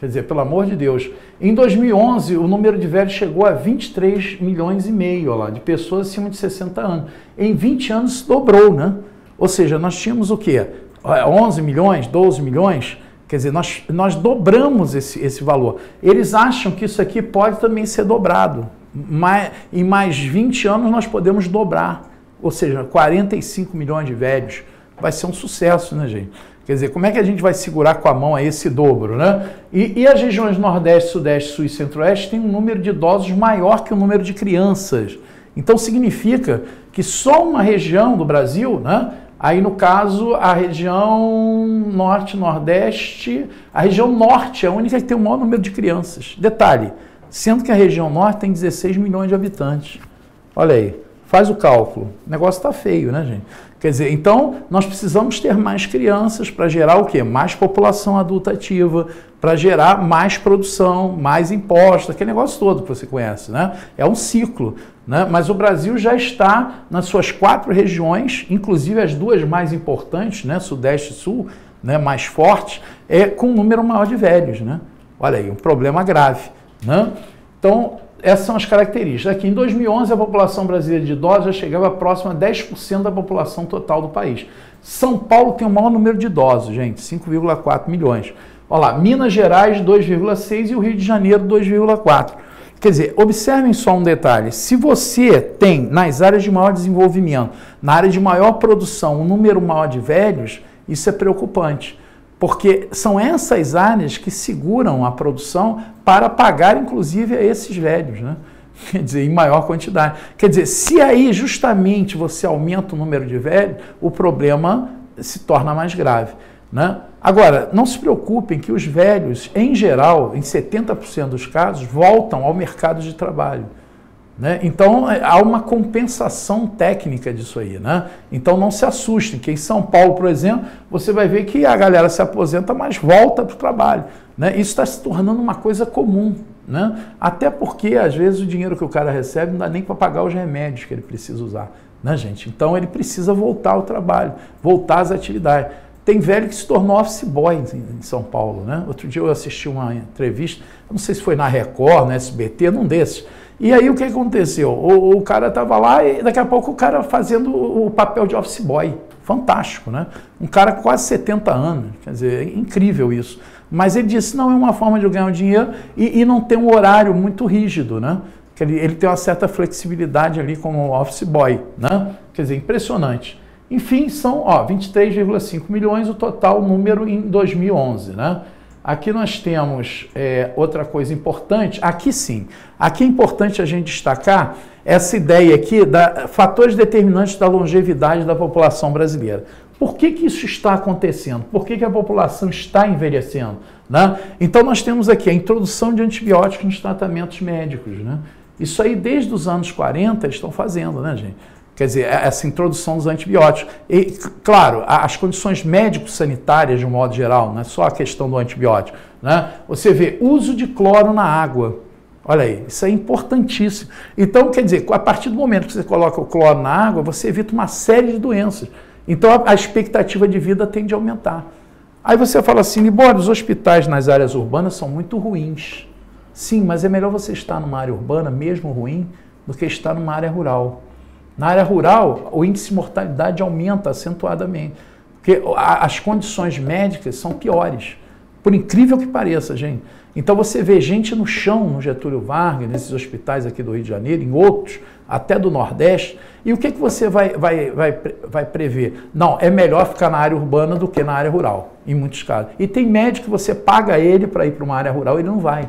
Quer dizer, pelo amor de Deus. Em 2011, o número de velhos chegou a 23 milhões e meio lá, de pessoas acima de 60 anos. Em 20 anos dobrou, né? Ou seja, nós tínhamos o quê? 11 milhões, 12 milhões? Quer dizer, nós, nós dobramos esse, esse valor. Eles acham que isso aqui pode também ser dobrado. Em mais 20 anos nós podemos dobrar ou seja, 45 milhões de velhos, vai ser um sucesso, né, gente? Quer dizer, como é que a gente vai segurar com a mão a esse dobro, né? E, e as regiões Nordeste, Sudeste, Sul e Centro-Oeste têm um número de idosos maior que o número de crianças. Então significa que só uma região do Brasil, né? Aí no caso a região Norte, Nordeste, a região Norte é a única que tem o maior número de crianças. Detalhe, sendo que a região Norte tem 16 milhões de habitantes. Olha aí. Faz o cálculo. O negócio está feio, né, gente? Quer dizer, então nós precisamos ter mais crianças para gerar o quê? Mais população adulta ativa, para gerar mais produção, mais impostos, aquele negócio todo que você conhece, né? É um ciclo, né? Mas o Brasil já está nas suas quatro regiões, inclusive as duas mais importantes, né? Sudeste e Sul, né? Mais fortes, é com um número maior de velhos, né? Olha aí, um problema grave, né? Então, essas são as características. Aqui em 2011, a população brasileira de idosos já chegava próxima a 10% da população total do país. São Paulo tem o maior número de idosos, gente, 5,4 milhões. Olha lá, Minas Gerais 2,6 e o Rio de Janeiro 2,4. Quer dizer, observem só um detalhe: se você tem nas áreas de maior desenvolvimento, na área de maior produção, um número maior de velhos, isso é preocupante porque são essas áreas que seguram a produção para pagar, inclusive, a esses velhos, né? Quer dizer, em maior quantidade. Quer dizer, se aí justamente você aumenta o número de velhos, o problema se torna mais grave. Né? Agora, não se preocupem que os velhos, em geral, em 70% dos casos, voltam ao mercado de trabalho. Né? Então é, há uma compensação técnica disso aí. Né? Então não se assustem, que em São Paulo, por exemplo, você vai ver que a galera se aposenta, mas volta para o trabalho. Né? Isso está se tornando uma coisa comum. Né? Até porque, às vezes, o dinheiro que o cara recebe não dá nem para pagar os remédios que ele precisa usar. Né, gente? Então ele precisa voltar ao trabalho, voltar às atividades. Tem velho que se tornou office boy em São Paulo. Né? Outro dia eu assisti uma entrevista, não sei se foi na Record, na SBT, num desses e aí o que aconteceu? O, o cara estava lá e daqui a pouco o cara fazendo o papel de office boy. Fantástico, né? Um cara com quase 70 anos. Quer dizer, é incrível isso. Mas ele disse, não, é uma forma de ganhar dinheiro e, e não tem um horário muito rígido, né? Que ele, ele tem uma certa flexibilidade ali como office boy, né? Quer dizer, impressionante. Enfim, são 23,5 milhões o total número em 2011, né? Aqui nós temos é, outra coisa importante, aqui sim, aqui é importante a gente destacar essa ideia aqui da fatores determinantes da longevidade da população brasileira. Por que, que isso está acontecendo? Por que, que a população está envelhecendo? Né? Então nós temos aqui a introdução de antibióticos nos tratamentos médicos. Né? Isso aí desde os anos 40 estão fazendo, né, gente? Quer dizer, é essa introdução dos antibióticos. E, claro, as condições médico-sanitárias, de um modo geral, não é só a questão do antibiótico. Né? Você vê uso de cloro na água. Olha aí, isso é importantíssimo. Então, quer dizer, a partir do momento que você coloca o cloro na água, você evita uma série de doenças. Então, a, expectativa de vida tende a aumentar. Aí você fala assim, embora os hospitais nas áreas urbanas são muito ruins. Sim, mas é melhor você estar numa área urbana, mesmo ruim, do que estar numa área rural. Na área rural, o índice de mortalidade aumenta acentuadamente. Porque as condições médicas são piores. Por incrível que pareça, gente. Então você vê gente no chão no Getúlio Vargas, nesses hospitais aqui do Rio de Janeiro, em outros, até do Nordeste. E o que, que você vai, vai, vai, vai prever? Não, é melhor ficar na área urbana do que na área rural, em muitos casos. E tem médico que você paga ele para ir para uma área rural, ele não vai.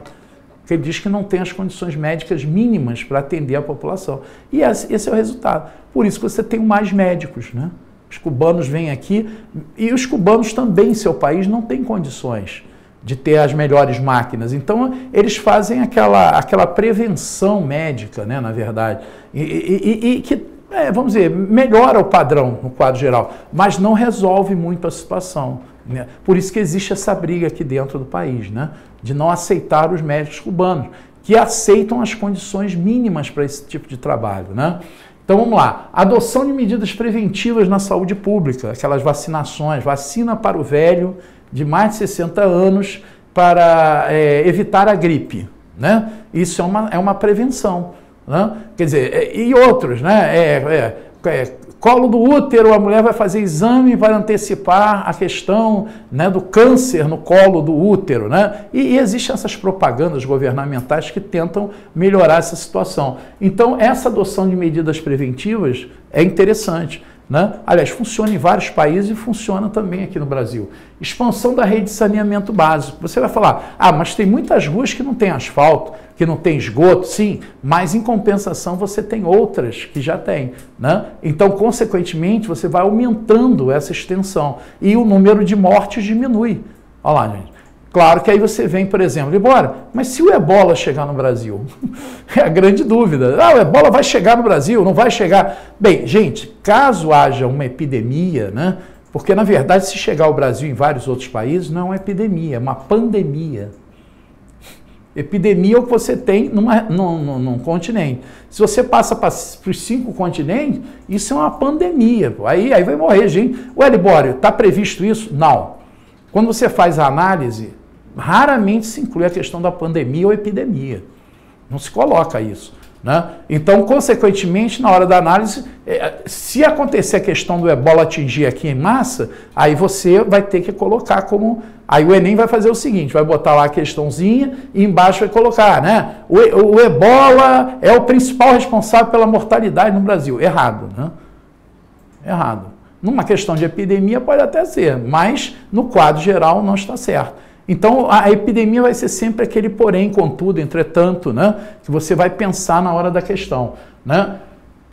Porque ele diz que não tem as condições médicas mínimas para atender a população. E esse é o resultado. Por isso que você tem mais médicos, né? Os cubanos vêm aqui e os cubanos também, seu país, não têm condições de ter as melhores máquinas. Então, eles fazem aquela, aquela prevenção médica, né, na verdade, e, e, e que, é, vamos dizer, melhora o padrão no quadro geral, mas não resolve muito a situação. Né? Por isso que existe essa briga aqui dentro do país, né, de não aceitar os médicos cubanos, que aceitam as condições mínimas para esse tipo de trabalho. Né? Então vamos lá. Adoção de medidas preventivas na saúde pública, aquelas vacinações, vacina para o velho de mais de 60 anos para é, evitar a gripe. Né? Isso é uma, é uma prevenção. Né? Quer dizer, e outros, né? É, é, é Colo do útero, a mulher vai fazer exame vai antecipar a questão né, do câncer no colo do útero. Né? E, e existem essas propagandas governamentais que tentam melhorar essa situação. Então, essa adoção de medidas preventivas é interessante. Né? Aliás, funciona em vários países e funciona também aqui no Brasil. Expansão da rede de saneamento básico. Você vai falar, ah, mas tem muitas ruas que não tem asfalto, que não tem esgoto, sim, mas em compensação você tem outras que já tem. Né? Então, consequentemente, você vai aumentando essa extensão e o número de mortes diminui. Olha lá, gente. Claro que aí você vem, por exemplo, embora, mas se o ebola chegar no Brasil? é a grande dúvida. Ah, o ebola vai chegar no Brasil, não vai chegar. Bem, gente, caso haja uma epidemia, né? Porque na verdade, se chegar ao Brasil em vários outros países, não é uma epidemia, é uma pandemia. Epidemia é o que você tem numa, num, num, num continente. Se você passa para os cinco continentes, isso é uma pandemia. Aí, aí vai morrer gente. Ué, Libório, está previsto isso? Não. Quando você faz a análise, raramente se inclui a questão da pandemia ou epidemia. Não se coloca isso. Né? Então, consequentemente, na hora da análise, é, se acontecer a questão do ebola atingir aqui em massa, aí você vai ter que colocar como. Aí o Enem vai fazer o seguinte: vai botar lá a questãozinha e embaixo vai colocar, né? O, o ebola é o principal responsável pela mortalidade no Brasil. Errado, né? Errado. Numa questão de epidemia pode até ser, mas no quadro geral não está certo. Então a epidemia vai ser sempre aquele porém, contudo, entretanto, né, que você vai pensar na hora da questão. Né?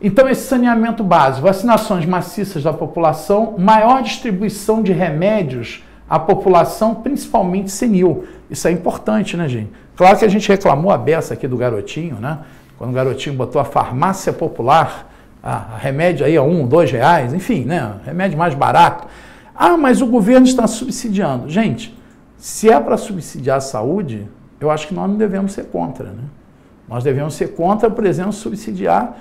Então, esse saneamento básico, vacinações maciças da população, maior distribuição de remédios à população, principalmente senil. Isso é importante, né, gente? Claro que a gente reclamou a beça aqui do garotinho, né? Quando o garotinho botou a farmácia popular, a remédio aí a um, dois reais, enfim, né? Remédio mais barato. Ah, mas o governo está subsidiando. Gente, se é para subsidiar a saúde, eu acho que nós não devemos ser contra. Né? Nós devemos ser contra, por exemplo, subsidiar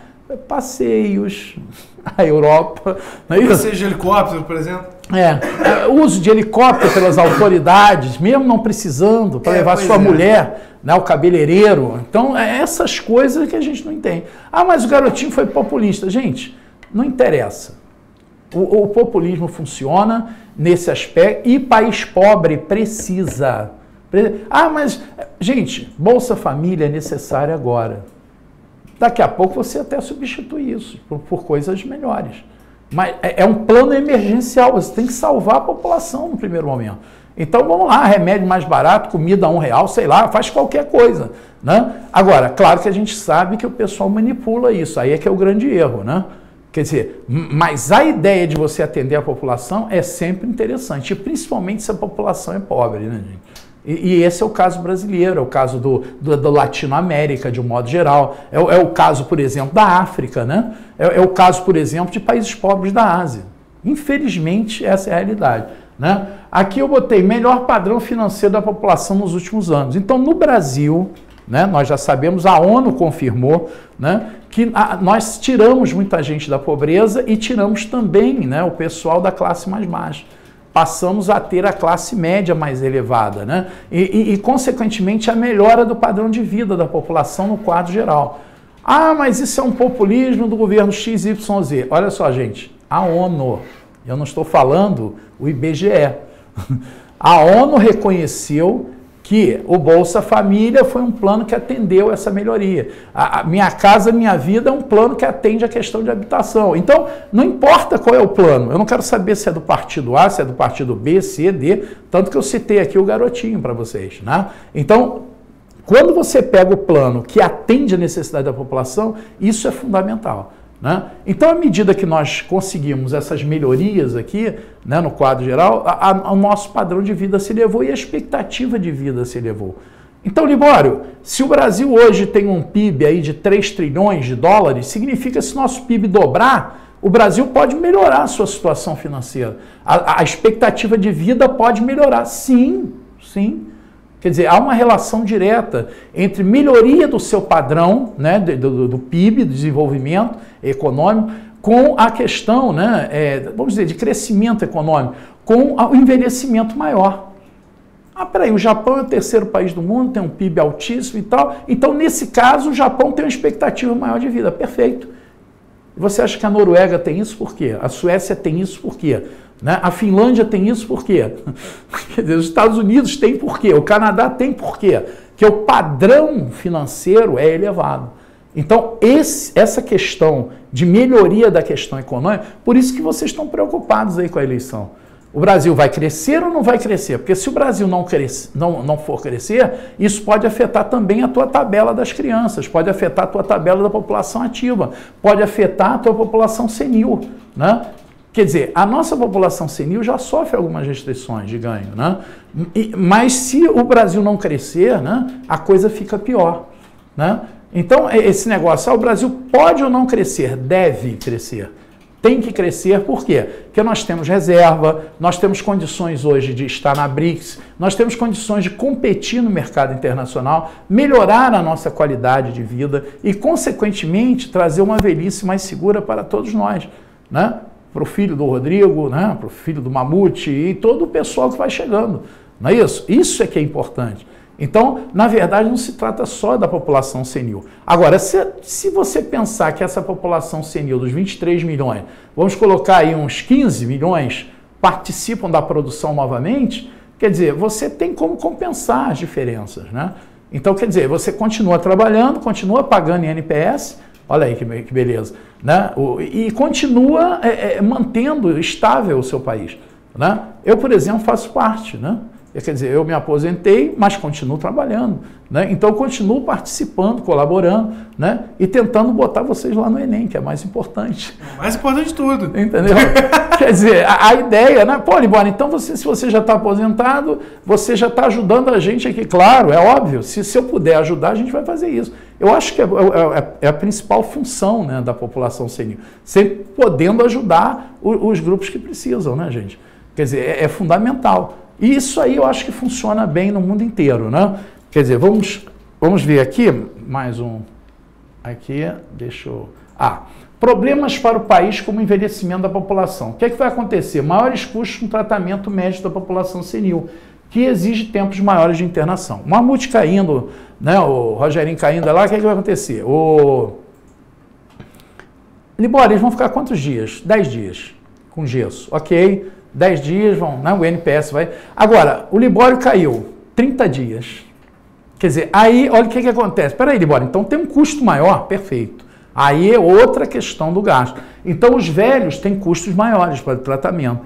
passeios à Europa. Não é Passeio de helicóptero, por exemplo? É, uso de helicóptero pelas autoridades, mesmo não precisando, para é, levar sua é. mulher, né, o cabeleireiro. Então, é essas coisas que a gente não entende. Ah, mas o garotinho foi populista. Gente, não interessa. O, o populismo funciona nesse aspecto e país pobre precisa. Ah, mas, gente, Bolsa Família é necessária agora. Daqui a pouco você até substitui isso por, por coisas melhores. Mas é, é um plano emergencial, você tem que salvar a população no primeiro momento. Então vamos lá, remédio mais barato, comida a um real, sei lá, faz qualquer coisa. Né? Agora, claro que a gente sabe que o pessoal manipula isso, aí é que é o grande erro. Né? Quer dizer, mas a ideia de você atender a população é sempre interessante, principalmente se a população é pobre, né, gente? E, e esse é o caso brasileiro, é o caso do, do, do Latinoamérica, de um modo geral. É, é, o caso, por exemplo, da África, né? É, é, o caso, por exemplo, de países pobres da Ásia. Infelizmente, essa é a realidade. Né? Aqui eu botei melhor padrão financeiro da população nos últimos anos. Então, no Brasil, né, nós já sabemos, a ONU confirmou né, que a, nós tiramos muita gente da pobreza e tiramos também né, o pessoal da classe mais baixa. Passamos a ter a classe média mais elevada, né? E, e, e, consequentemente, a melhora do padrão de vida da população no quadro geral. Ah, mas isso é um populismo do governo XYZ. Olha só, gente, a ONU, Eu não estou falando o IBGE. A ONU reconheceu que o Bolsa Família foi um plano que atendeu essa melhoria. A, a, Minha Casa Minha Vida é um plano que atende a questão de habitação. Então, não importa qual é o plano, eu não quero saber se é do partido A, se é do partido B, C, D, tanto que eu citei aqui o garotinho para vocês. Né? Então, quando você pega o plano que atende a necessidade da população, isso é fundamental. Né? Então, à medida que nós conseguimos essas melhorias aqui, né, no quadro geral, a, a, o nosso padrão de vida se elevou e a expectativa de vida se elevou. Então, Libório, se o Brasil hoje tem um PIB aí de 3 trilhões de dólares, significa que se nosso PIB dobrar, o Brasil pode melhorar a sua situação financeira. A, a expectativa de vida pode melhorar. Sim, sim. Quer dizer, há uma relação direta entre melhoria do seu padrão, né, do, do PIB, do desenvolvimento econômico, com a questão, né, é, vamos dizer, de crescimento econômico, com o envelhecimento maior. Ah, peraí, o Japão é o terceiro país do mundo, tem um PIB altíssimo e tal. Então, nesse caso, o Japão tem uma expectativa maior de vida. Perfeito. Você acha que a Noruega tem isso por quê? A Suécia tem isso por quê? Né? A Finlândia tem isso por quê? Os Estados Unidos tem por quê? O Canadá tem por quê? Que o padrão financeiro é elevado. Então, esse, essa questão de melhoria da questão econômica, por isso que vocês estão preocupados aí com a eleição. O Brasil vai crescer ou não vai crescer? Porque se o Brasil não, cresce, não, não for crescer, isso pode afetar também a tua tabela das crianças, pode afetar a tua tabela da população ativa, pode afetar a tua população senil. Né? Quer dizer, a nossa população senil já sofre algumas restrições de ganho, né? Mas se o Brasil não crescer, né, a coisa fica pior. Né? Então, esse negócio, ah, o Brasil pode ou não crescer? Deve crescer. Tem que crescer, por quê? Porque nós temos reserva, nós temos condições hoje de estar na BRICS, nós temos condições de competir no mercado internacional, melhorar a nossa qualidade de vida e, consequentemente, trazer uma velhice mais segura para todos nós. Né? Para o filho do Rodrigo, né, para o filho do Mamute e todo o pessoal que vai chegando. Não é isso? Isso é que é importante. Então, na verdade, não se trata só da população senil. Agora, se, se você pensar que essa população senil, dos 23 milhões, vamos colocar aí uns 15 milhões, participam da produção novamente, quer dizer, você tem como compensar as diferenças. Né? Então, quer dizer, você continua trabalhando, continua pagando INPS, Olha aí que, que beleza. Né? O, e continua é, é, mantendo estável o seu país. Né? Eu, por exemplo, faço parte. Né? Quer dizer, eu me aposentei, mas continuo trabalhando. Né? Então, continuo participando, colaborando né? e tentando botar vocês lá no Enem, que é mais importante. Mais importante de tudo. Entendeu? Quer dizer, a, a, ideia, né? Pô, Libório, então você, se você já está aposentado, você já está ajudando a gente aqui. Claro, é óbvio. Se, se eu puder ajudar, a gente vai fazer isso. Eu acho que é, é, é, é a principal função né, da população senil. Sempre podendo ajudar o, os grupos que precisam, né, gente? Quer dizer, é, é fundamental. E isso aí eu acho que funciona bem no mundo inteiro, né? Quer dizer, vamos, vamos ver aqui, mais um. Aqui, deixa eu. Ah, problemas para o país como envelhecimento da população. O que, é que vai acontecer? Maiores custos no tratamento médico da população senil, que exige tempos maiores de internação. O mamute caindo, né, o Rogerinho caindo lá, o que, é que vai acontecer? O... Libório, eles vão ficar quantos dias? Dez dias com gesso. Ok. 10 dias vão, né? o NPS vai. Agora, o Libório caiu 30 dias. Quer dizer, aí, olha o que, que acontece. Peraí, Libório, então tem um custo maior? Perfeito. Aí é outra questão do gasto. Então, os velhos têm custos maiores para o tratamento.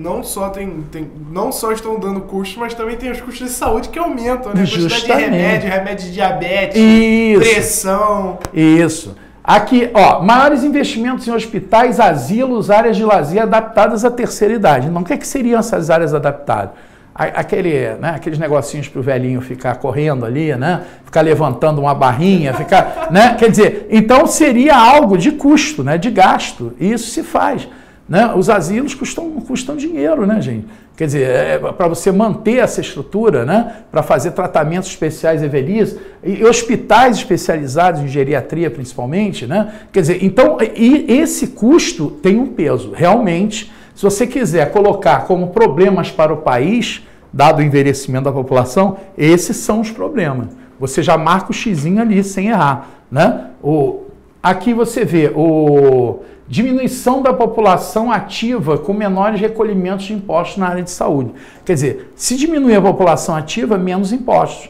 Não só tem, tem, não só estão dando custos, mas também tem os custos de saúde que aumentam, né? Justamente. Quantidade de remédio, remédio de diabetes, Isso. pressão. Isso. Aqui, ó, maiores investimentos em hospitais, asilos, áreas de lazer adaptadas à terceira idade. Então, o que, é que seriam essas áreas adaptadas? Aquele, né, aqueles negocinhos para o velhinho ficar correndo ali, né? Ficar levantando uma barrinha, ficar, né? Quer dizer, então seria algo de custo, né? De gasto. E isso se faz. Né? Os asilos custam, custam dinheiro, né, gente? Quer dizer, é, para você manter essa estrutura, né? para fazer tratamentos especiais e velhice, e hospitais especializados em geriatria principalmente, né? quer dizer, então, e esse custo tem um peso. Realmente, se você quiser colocar como problemas para o país, dado o envelhecimento da população, esses são os problemas. Você já marca o xizinho ali sem errar. Né? O, Aqui você vê o diminuição da população ativa com menores recolhimentos de impostos na área de saúde. Quer dizer, se diminuir a população ativa, menos impostos.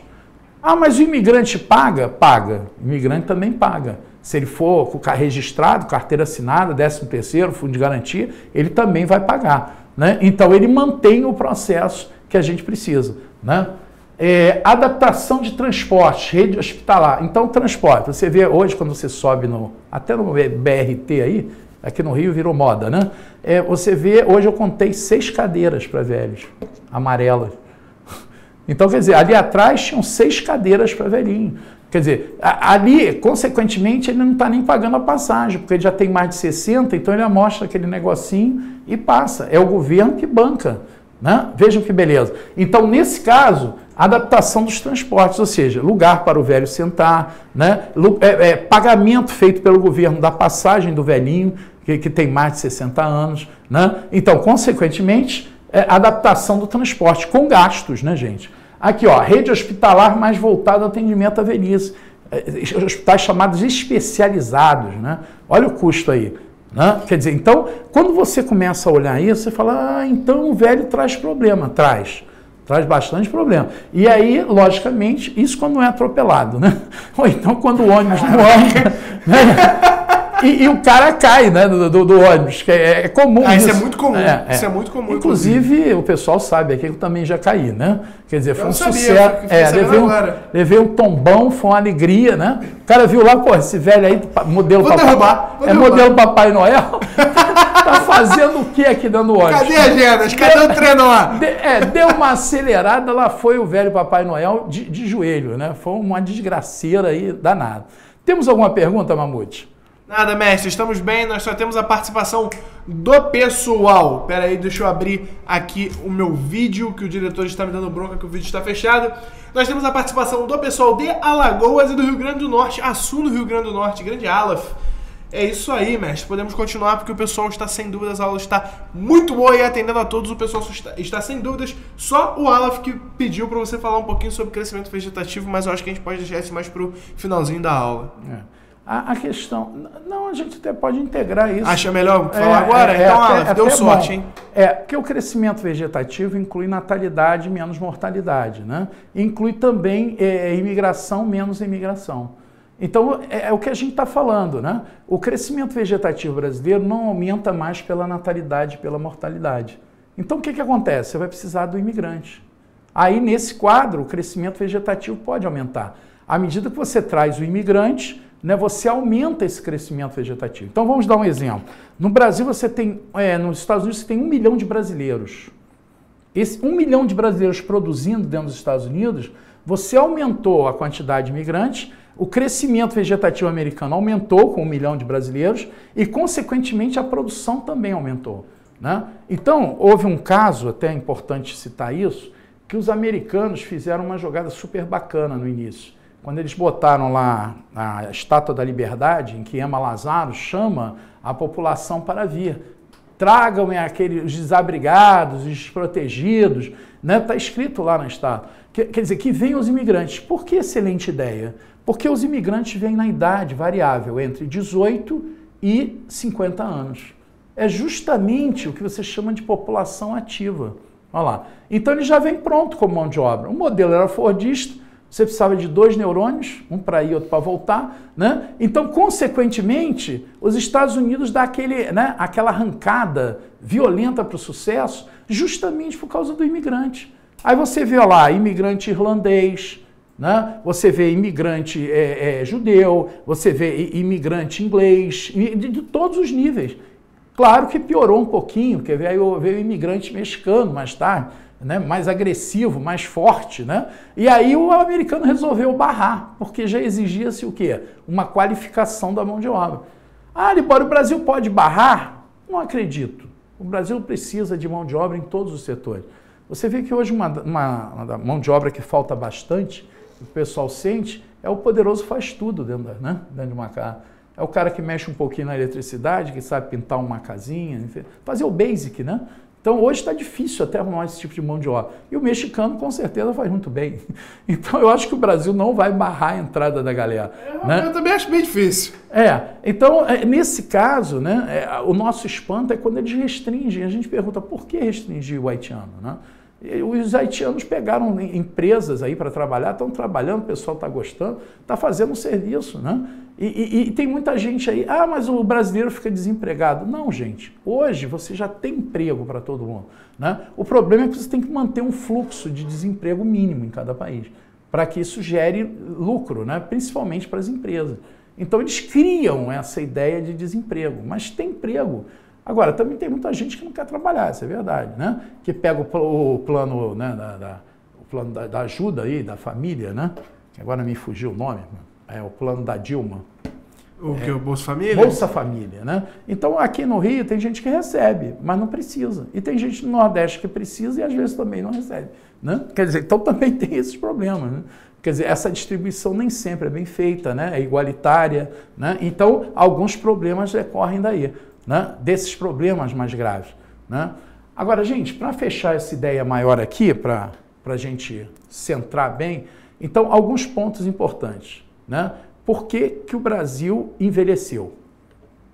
Ah, mas o imigrante paga? Paga. O imigrante também paga. Se ele for registrado, carteira assinada, 13 terceiro, fundo de garantia, ele também vai pagar. Né? Então ele mantém o processo que a gente precisa. Né? É, adaptação de transporte, rede hospitalar. Então, transporte. Você vê hoje, quando você sobe no. Até no BRT aí, aqui no Rio virou moda, né? É, você vê, hoje eu contei seis cadeiras para velhos, amarelas. Então, quer dizer, ali atrás tinham seis cadeiras para velhinho. Quer dizer, ali, consequentemente, ele não está nem pagando a passagem, porque ele já tem mais de 60, então ele amostra aquele negocinho e passa. É o governo que banca. Né? Vejam que beleza. Então, nesse caso, adaptação dos transportes, ou seja, lugar para o velho sentar, né? É, é, pagamento feito pelo governo da passagem do velhinho, que, que tem mais de 60 anos. Né? Então, consequentemente, é, adaptação do transporte, com gastos, né, gente? Aqui, ó, rede hospitalar mais voltada ao atendimento à velhice. É, hospitais chamados especializados, né? Olha o custo aí. Né? Quer dizer, então, quando você começa a olhar isso, você fala, ah, então o velho traz problema. Traz. Traz bastante problema. E aí, logicamente, isso quando não é atropelado, né? Ou então quando o ônibus não anda. Né? E, e, o cara cai, né, do, do, do ônibus, é, é comum. Ah, isso, isso é muito comum. É, é. Isso é muito comum. Inclusive, inclusive, o pessoal sabe aqui que eu também já caí, né? Quer dizer, foi eu um sabia, sucesso. É, levei um, levei um tombão, foi uma alegria, né? O cara viu lá, pô, esse velho aí, modelo vou papai. Derrubar, é derrubar. modelo Papai Noel. tá fazendo o que aqui dando ônibus? Cadê a agendas? Cadê o treino lá? De, é, deu uma acelerada, lá foi o velho Papai Noel de, de joelho, né? Foi uma desgraceira aí danada. Temos alguma pergunta, Mamute? Nada, mestre, estamos bem, nós só temos a participação do pessoal. Pera aí, deixa eu abrir aqui o meu vídeo, que o diretor está me dando bronca que o vídeo está fechado. Nós temos a participação do pessoal de Alagoas e do Rio Grande do Norte, Assun do Rio Grande do Norte, grande Alaf. É isso aí, mestre. Podemos continuar porque o pessoal está sem dúvidas, a aula está muito boa e atendendo a todos, o pessoal está, está sem dúvidas. Só o Alaf que pediu para você falar um pouquinho sobre crescimento vegetativo, mas eu acho que a gente pode deixar isso mais para o finalzinho da aula. É. A, a, questão. Não, a gente até pode integrar isso. Acha melhor falar é, agora? É, então, é, deu sorte, bom. hein? É, porque o crescimento vegetativo inclui natalidade menos mortalidade, né? Inclui também é, imigração menos imigração. Então, é, é o que a gente está falando, né? O crescimento vegetativo brasileiro não aumenta mais pela natalidade pela mortalidade. Então, o que, que acontece? Você vai precisar do imigrante. Aí, nesse quadro, o crescimento vegetativo pode aumentar. À medida que você traz o imigrante, né, você aumenta esse crescimento vegetativo. Então vamos dar um exemplo. No Brasil você tem, é, nos Estados Unidos você tem um milhão de brasileiros. Esse um milhão de brasileiros produzindo dentro dos Estados Unidos, você aumentou a quantidade de imigrantes, o crescimento vegetativo americano aumentou com um milhão de brasileiros e, consequentemente, a produção também aumentou. Né? Então, houve um caso, até é importante citar isso, que os americanos fizeram uma jogada super bacana no início quando eles botaram lá a Estátua da Liberdade, em que Emma Lazaro chama a população para vir. Tragam aqueles desabrigados, desprotegidos, está né? Tá escrito lá na estátua. Quer, quer dizer, que venham os imigrantes. Por que excelente ideia? Porque os imigrantes vêm na idade variável, entre 18 e 50 anos. É justamente o que você chama de população ativa. Olha lá. Então ele já vem pronto como mão de obra. O modelo era fordista, você precisava de dois neurônios, um para ir, outro para voltar, né? Então, consequentemente, os Estados Unidos dá aquele, né, aquela arrancada violenta para o sucesso, justamente por causa do imigrante. Aí você vê lá, imigrante irlandês, né? Você vê imigrante é, é, judeu, você vê imigrante inglês, de, de, todos os níveis. Claro que piorou um pouquinho, porque veio, veio imigrante mexicano mais tarde né, mais agressivo, mais forte, né? E aí o americano resolveu barrar, porque já exigia-se o quê? Uma qualificação da mão de obra. Ah, Libório, o Brasil pode barrar? Não acredito. O Brasil precisa de mão de obra em todos os setores. Você vê que hoje uma, uma, uma mão de obra que falta bastante, o pessoal sente, é o poderoso faz tudo dentro, da, né, dentro de uma casa. É o cara que mexe um pouquinho na eletricidade, que sabe pintar uma casinha, enfim, fazer o basic, né? Então hoje está difícil até arrumar esse tipo de mão de obra. E o mexicano com certeza faz muito bem. Então eu acho que o Brasil não vai barrar a entrada da galera. Eu, né? eu também acho bem difícil. É, então é, nesse caso, né, é, o nosso espanto é quando eles restringem. A gente pergunta por que restringir o haitiano, né? Os haitianos pegaram empresas aí para trabalhar, estão trabalhando, o pessoal está gostando, está fazendo um serviço, né? E, e, e, tem muita gente aí, ah, mas o brasileiro fica desempregado. Não, gente, hoje você já tem emprego para todo mundo. Né? O problema é que você tem que manter um fluxo de desemprego mínimo em cada país, para que isso gere lucro, né? principalmente para as empresas. Então eles criam essa ideia de desemprego, mas tem emprego. Agora, também tem muita gente que não quer trabalhar, isso é verdade, né? Que pega o, o plano, né, da, da o plano da, da, ajuda aí, da família, né? Agora me fugiu o nome, é o plano da Dilma. O que? É, o Bolsa Família? Bolsa Família, né? Então, aqui no Rio tem gente que recebe, mas não precisa. E tem gente no Nordeste que precisa e às vezes também não recebe, né? Quer dizer, então também tem esses problemas, né? Quer dizer, essa distribuição nem sempre é bem feita, né? é igualitária. Né? Então, alguns problemas decorrem daí né, desses problemas mais graves. Né? Agora, gente, para fechar essa ideia maior aqui, para a gente centrar bem, então, alguns pontos importantes. Né? Por que, que o Brasil envelheceu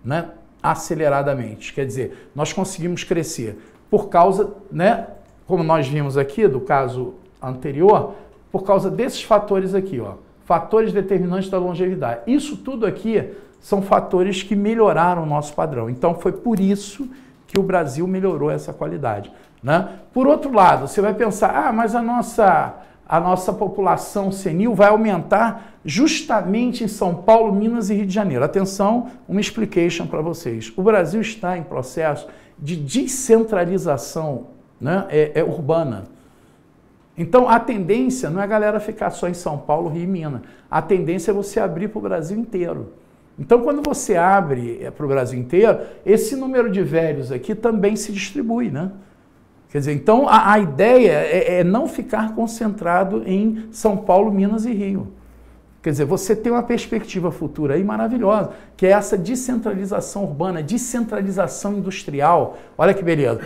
né, aceleradamente? Quer dizer, nós conseguimos crescer por causa, né, como nós vimos aqui do caso anterior, por causa desses fatores aqui, ó, fatores determinantes da longevidade. Isso tudo aqui são fatores que melhoraram o nosso padrão. Então foi por isso que o Brasil melhorou essa qualidade. Né? Por outro lado, você vai pensar, ah, mas a nossa, a nossa população senil vai aumentar justamente em São Paulo, Minas e Rio de Janeiro. Atenção, uma explication para vocês. O Brasil está em processo de descentralização né, é, é urbana. Então a tendência não é a galera ficar só em São Paulo, Rio e Minas. A tendência é você abrir para o Brasil inteiro. Então, quando você abre é, para o Brasil inteiro, esse número de velhos aqui também se distribui, né? Quer dizer, então a, a ideia é, é, não ficar concentrado em São Paulo, Minas e Rio. Quer dizer, você tem uma perspectiva futura aí maravilhosa, que é essa descentralização urbana, descentralização industrial. Olha que beleza.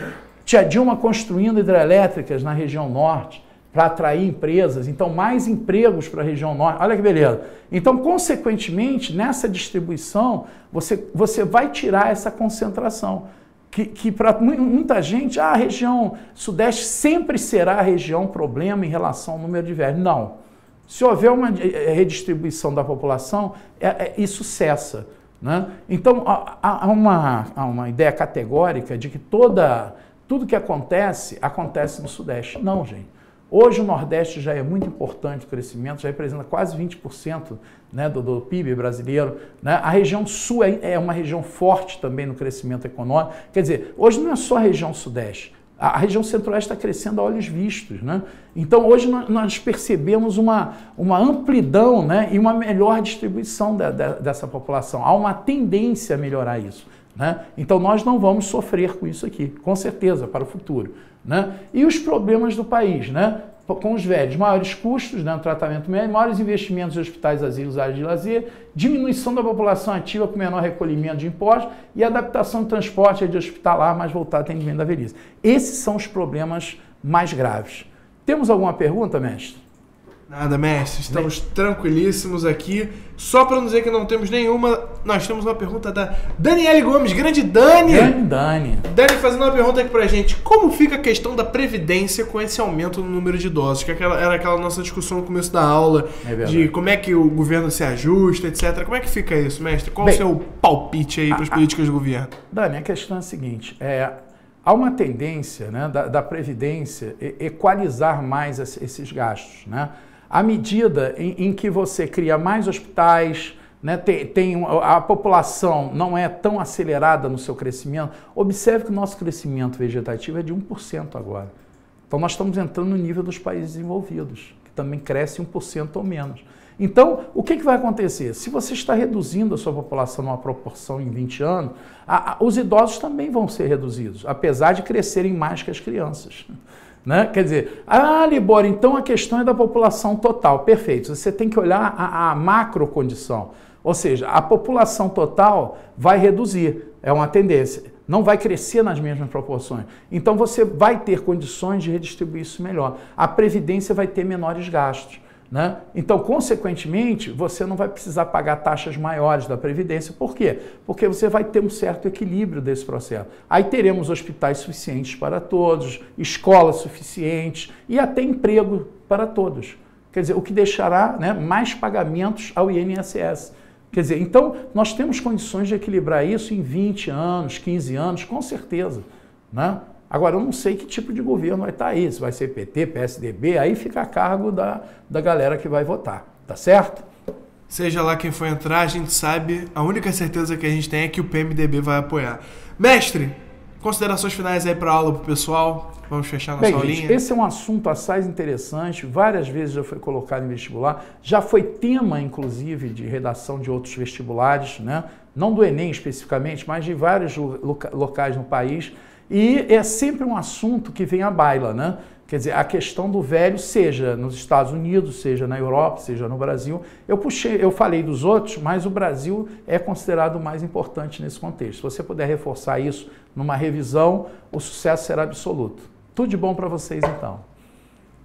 Tia Dilma construindo hidrelétricas na região norte para atrair empresas, então mais empregos para a região norte. Olha que beleza. Então, consequentemente, nessa distribuição, você, você vai tirar essa concentração. Que, que para muita gente, ah, a região sudeste sempre será a região problema em relação ao número de velhos. Não. Se houver uma eh, redistribuição da população, é, é, isso cessa. Né? Então, há, há, uma, há uma ideia categórica de que toda, tudo que acontece, acontece no Sudeste. Não, gente. Hoje o Nordeste já é muito importante o crescimento, já representa quase 20% né, do, do, PIB brasileiro. Né? A região Sul é, é, uma região forte também no crescimento econômico. Quer dizer, hoje não é só a região Sudeste. A, a região Centro-Oeste está crescendo a olhos vistos. Né? Então hoje nós percebemos uma, uma amplidão né, e uma melhor distribuição de, de, dessa população. Há uma tendência a melhorar isso. Né? Então nós não vamos sofrer com isso aqui, com certeza, para o futuro. Né? E os problemas do país, né? com os velhos, maiores custos né, no tratamento médico, maiores investimentos em hospitais, asilos, áreas de lazer, diminuição da população ativa com menor recolhimento de impostos e adaptação do transporte de hospitalar mais voltado ao atendimento da velhice. Esses são os problemas mais graves. Temos alguma pergunta, mestre? Nada, mestre. Estamos tranquilíssimos aqui. Só para não dizer que não temos nenhuma, nós temos uma pergunta da Daniele Gomes, grande Dani. Grande Dani. Dani fazendo uma pergunta aqui pra gente. Como fica a questão da previdência com esse aumento no número de idosos? Que era aquela nossa discussão no começo da aula é de como é que o governo se ajusta, etc. Como é que fica isso, mestre? Qual Bem, o seu palpite aí para as políticas do governo? Dani, a questão é a seguinte: é, há uma tendência né, da, da Previdência equalizar mais esses gastos, né? À medida em, em que você cria mais hospitais, né, tem, tem, a população não é tão acelerada no seu crescimento, observe que o nosso crescimento vegetativo é de 1% agora. Então nós estamos entrando no nível dos países desenvolvidos, que também cresce 1% ou menos. Então, o que, que, vai acontecer? Se você está reduzindo a sua população numa proporção em 20 anos, a, a, os idosos também vão ser reduzidos, apesar de crescerem mais que as crianças. Né? Quer dizer, ah, Libório, então a questão é da população total. Perfeito. Você tem que olhar a, a macro condição. Ou seja, a população total vai reduzir. É uma tendência. não vai crescer nas mesmas proporções. Então você vai ter condições de redistribuir isso melhor. A previdência vai ter menores gastos. Né? Então, consequentemente, você não vai precisar pagar taxas maiores da Previdência. Por quê? Porque você vai ter um certo equilíbrio desse processo. Aí teremos hospitais suficientes para todos, escolas suficientes e até emprego para todos. Quer dizer, o que deixará né, mais pagamentos ao INSS. Quer dizer, então nós temos condições de equilibrar isso em 20 anos, 15 anos, com certeza. Né? Agora, eu não sei que tipo de governo vai estar aí, se vai ser PT, PSDB, aí fica a cargo da, da galera que vai votar, tá certo? Seja lá quem for entrar, a gente sabe, a única certeza que a gente tem é que o PMDB vai apoiar. Mestre, considerações finais aí para a aula para o pessoal, vamos fechar nossa Bem, aulinha. Gente, esse é um assunto assaz interessante, várias vezes já foi colocado em vestibular, já foi tema, inclusive, de redação de outros vestibulares, né? não do Enem especificamente, mas de vários locais no país, e é sempre um assunto que vem à baila, né? Quer dizer, a questão do velho, seja nos Estados Unidos, seja na Europa, seja no Brasil. Eu puxei, eu falei dos outros, mas o Brasil é considerado o mais importante nesse contexto. Se você puder reforçar isso numa revisão, o sucesso será absoluto. Tudo de bom para vocês então.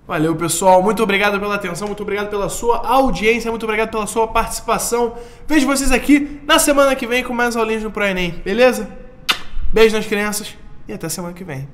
Valeu, pessoal. Muito obrigado pela atenção, muito obrigado pela sua audiência, muito obrigado pela sua participação. Vejo vocês aqui na semana que vem com mais aulinhas no ProEnem, beleza? Beijo nas crianças e até semana que vem.